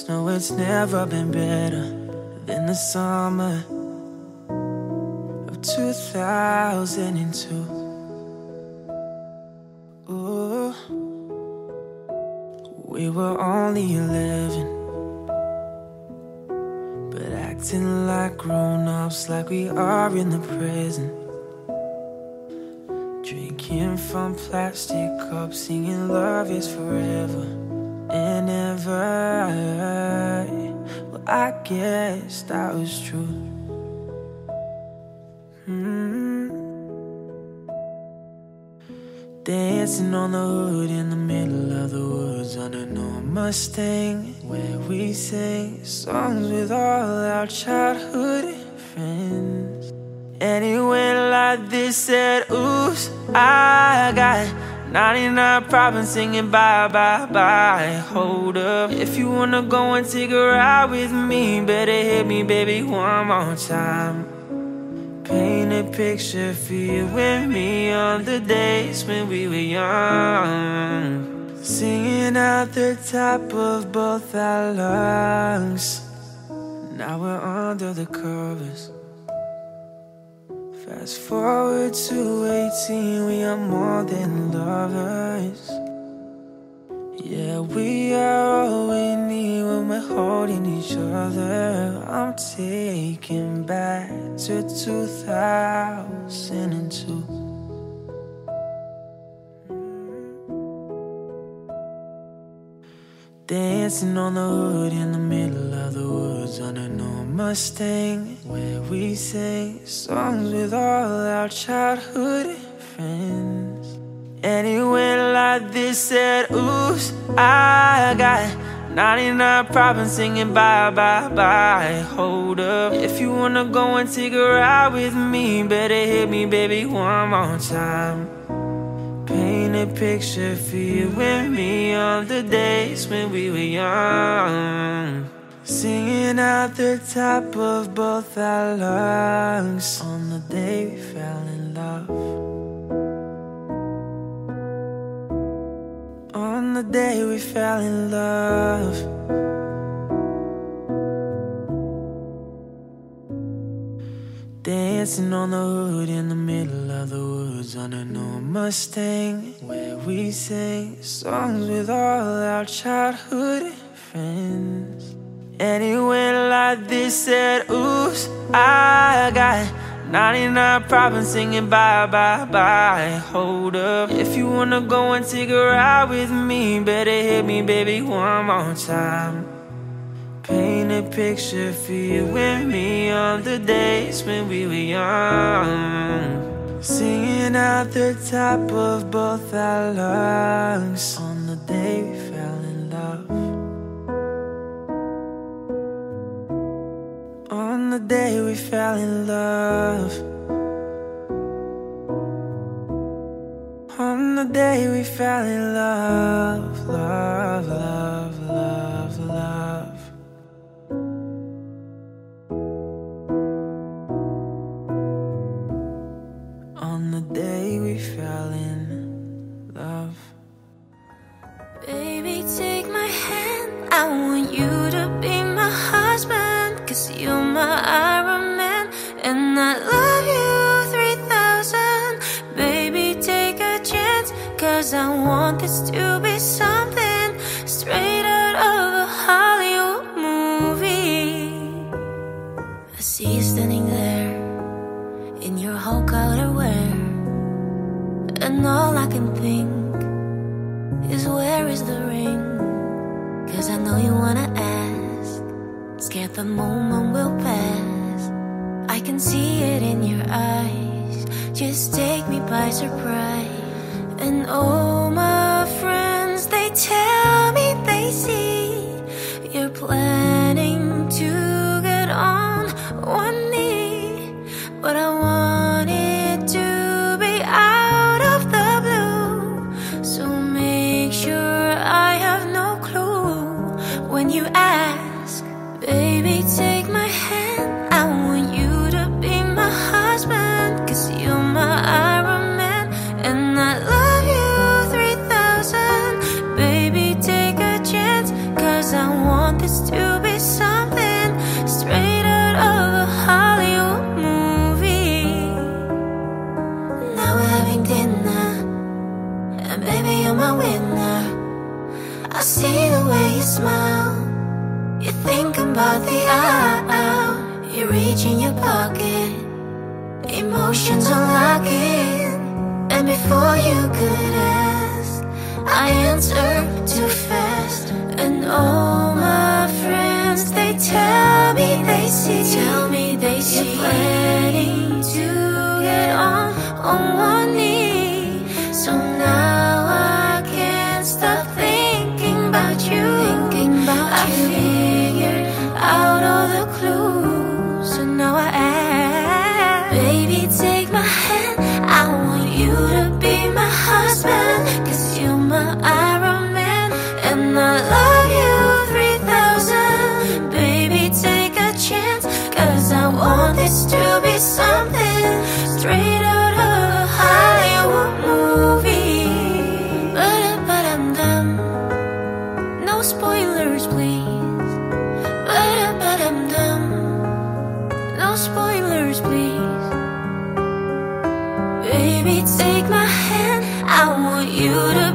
No, it's never been better than the summer of 2002. Ooh, we were only 11. But acting like grown ups, like we are in the present. Drinking from plastic cups, singing love is forever and ever. Well, I guess that was true. Mm. Dancing on the hood in the middle of the woods on an old Mustang, where we sing songs with all our childhood friends. And it went like this: said, Oops, I got 99 problems singing bye bye bye. Hold up, if you wanna go and take a ride with me, better hit me, baby, one more time. Paint a picture for you and me on the days when we were young. Singing out the top of both our lungs. Now we're under the covers. Fast forward to 18, we are more than lovers. Yeah, we are all we need when we're holding each other. I'm taking back to 2002. Dancing on the hood in the middle of the woods on an old Mustang, where we sing songs with all our childhood friends. And it went like this: said, Oops, I got 99 problems singing bye bye bye. Hold up, if you wanna go and take a ride with me, better hit me, baby, one more time. Paint a picture for you and me on the days when we were young. Singing out the top of both our lungs on the day we fell in love. On the day we fell in love. Dancing on the hood in the middle of the woods on an old Mustang, where we sing songs with all our childhood friends. And it went like this: said, Oops, I got 99 problems singing bye bye bye. Hold up, if you wanna go and take a ride with me, better hit me, baby, one more time. Paint a picture for you and me on the days when we were young. Singing out the top of both our lungs on the day we fell in love. On the day we fell in love. On the day we fell in love, love, love, love, day we fell in love. Baby, take my hand. I want you to be my husband. Cause you're my Iron Man. And I love you 3000. Baby, take a chance. Cause I want this to be something. All I can think is where is the ring? Cause I know you wanna ask, scared the moment will pass. I can see it in your eyes, just take me by surprise. And all my friends, they tell me they see you're planning to get on one knee, but I want about the hour. You reach in your pocket, emotions unlocking. And before you could ask, I answer too fast. And all my friends, they tell me they see, tell me they see. You're planning to get on on one knee. So now I can't stop thinking about you. Thinking about I you. Out all the clues. So now I ask, baby, take my hand. I want you to be my husband. Cause you're my Iron Man. And I love you 3000. Baby, take a chance. Cause I want this to be something No spoilers, please. Baby, take my hand. I want you to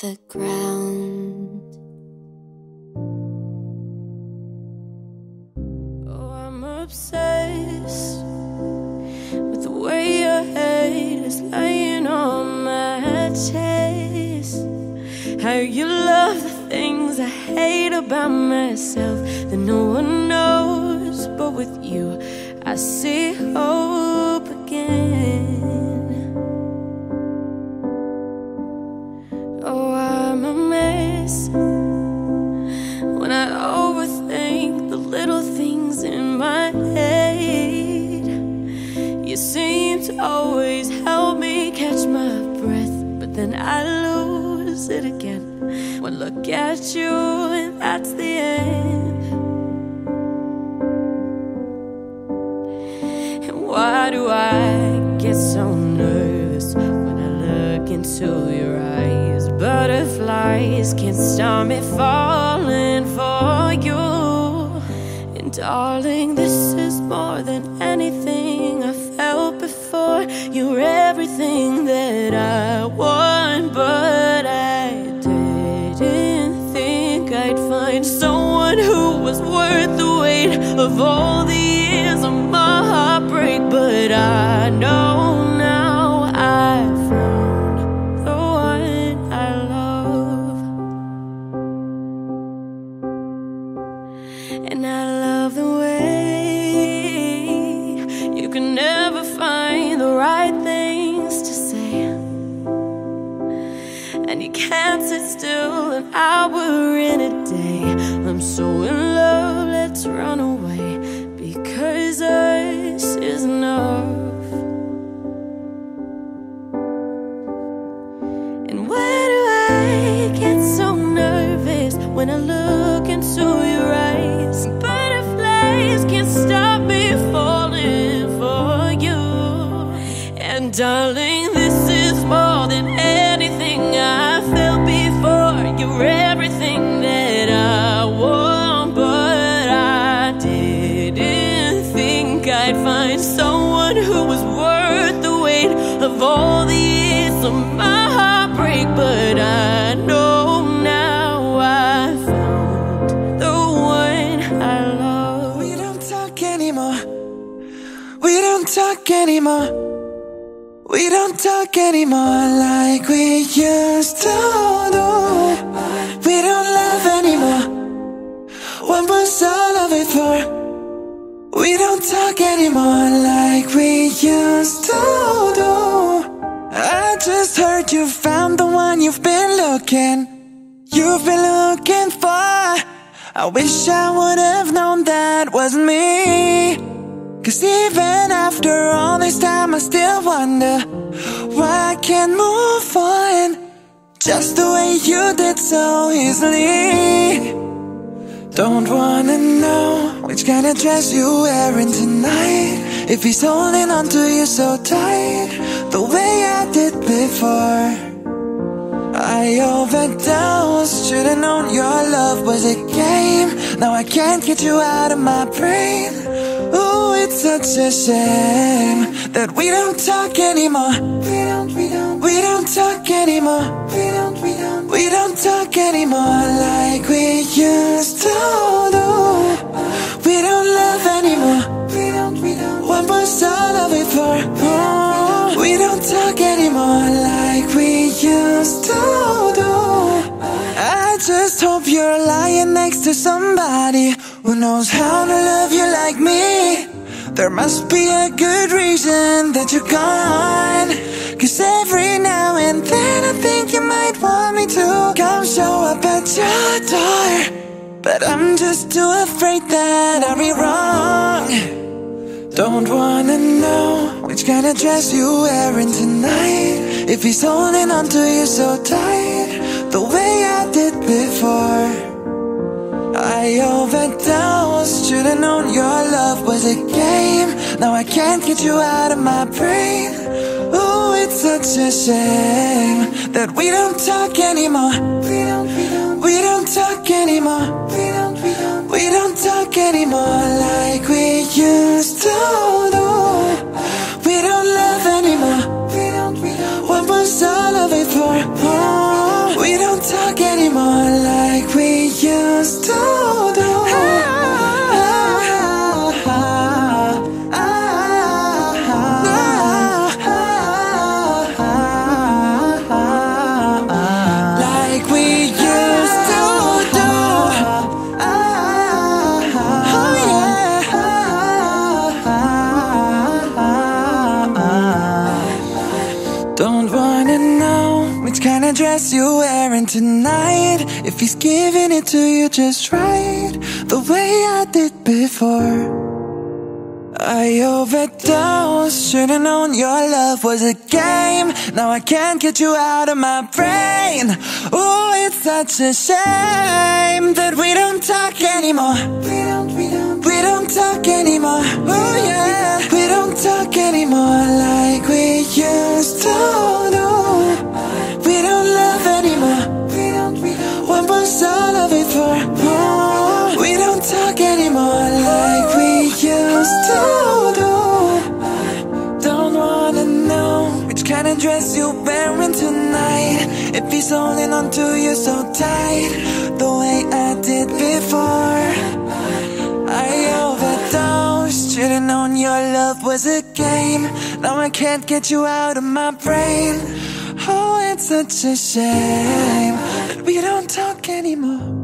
the ground. Oh, I'm obsessed with the way your head is lying on my chest. How you love the things I hate about myself that no one knows, but with you, I see hope. it again. One look at you, and that's the end. And why do I get so nervous when I look into your eyes? Butterflies can't stop me falling for you. And darling, this is more than anything I felt before. You're everything that I was. of all the years of my heartbreak, but I know now I found the one I love, and I love the way you can never find the right things to say, and you can't sit still an hour in a day. I'm so in love, let's run away. Is enough. And why do I get so nervous when I look into your eyes? Butterflies can't stop me falling for you, and darling. Talk anymore. We don't talk anymore like we used to do. We don't love anymore. What was all of it for? We don't talk anymore like we used to do. I just heard you found the one you've been looking. You've been looking for. I wish I would have known that wasn't me. Cause even after all this time, I still wonder why I can't move on. Just the way you did so easily. Don't wanna know which kind of dress you're wearing tonight. If he's holding on to you so tight, the way I did before. I overdosed, should've known your love was a game. Now I can't get you out of my brain. Oh, it's such a shame that we don't talk anymore. We don't, we don't, we don't talk anymore. We don't, we don't, we don't talk anymore like we used to do. We don't love anymore. We don't, we don't. What was all of it for? Oh, we don't talk anymore like we used to just hope you're lying next to somebody who knows how to love you like me. There must be a good reason that you're gone. Cause every now and then I think you might want me to come show up at your door. But I'm just too afraid that I'll be wrong. Don't wanna know which kind of dress you're wearing tonight. If he's holding on to you so tight, before. I overdosed, should've known your love was a game. Now I can't get you out of my brain. Oh, it's such a shame that we don't talk anymore. We don't, we don't, we don't talk anymore. We don't, we don't, we don't talk anymore like we used to do. We don't love anymore. What was all of it for? Anymore like we used to tonight. If he's giving it to you just right, the way I did before. I overdosed, should've known your love was a game. Now I can't get you out of my brain. Oh, it's such a shame that we don't talk anymore. We don't, we don't, we don't talk anymore. Oh yeah, we don't talk anymore like we used to do. All of it for? Oh, we don't talk anymore like we used to do. Don't wanna know which kind of dress you're wearing tonight. If he's holding on to you so tight, the way I did before. I overdosed, should've known your love was a game. Now I can't get you out of my brain. Oh, it's such a shame that we don't talk anymore.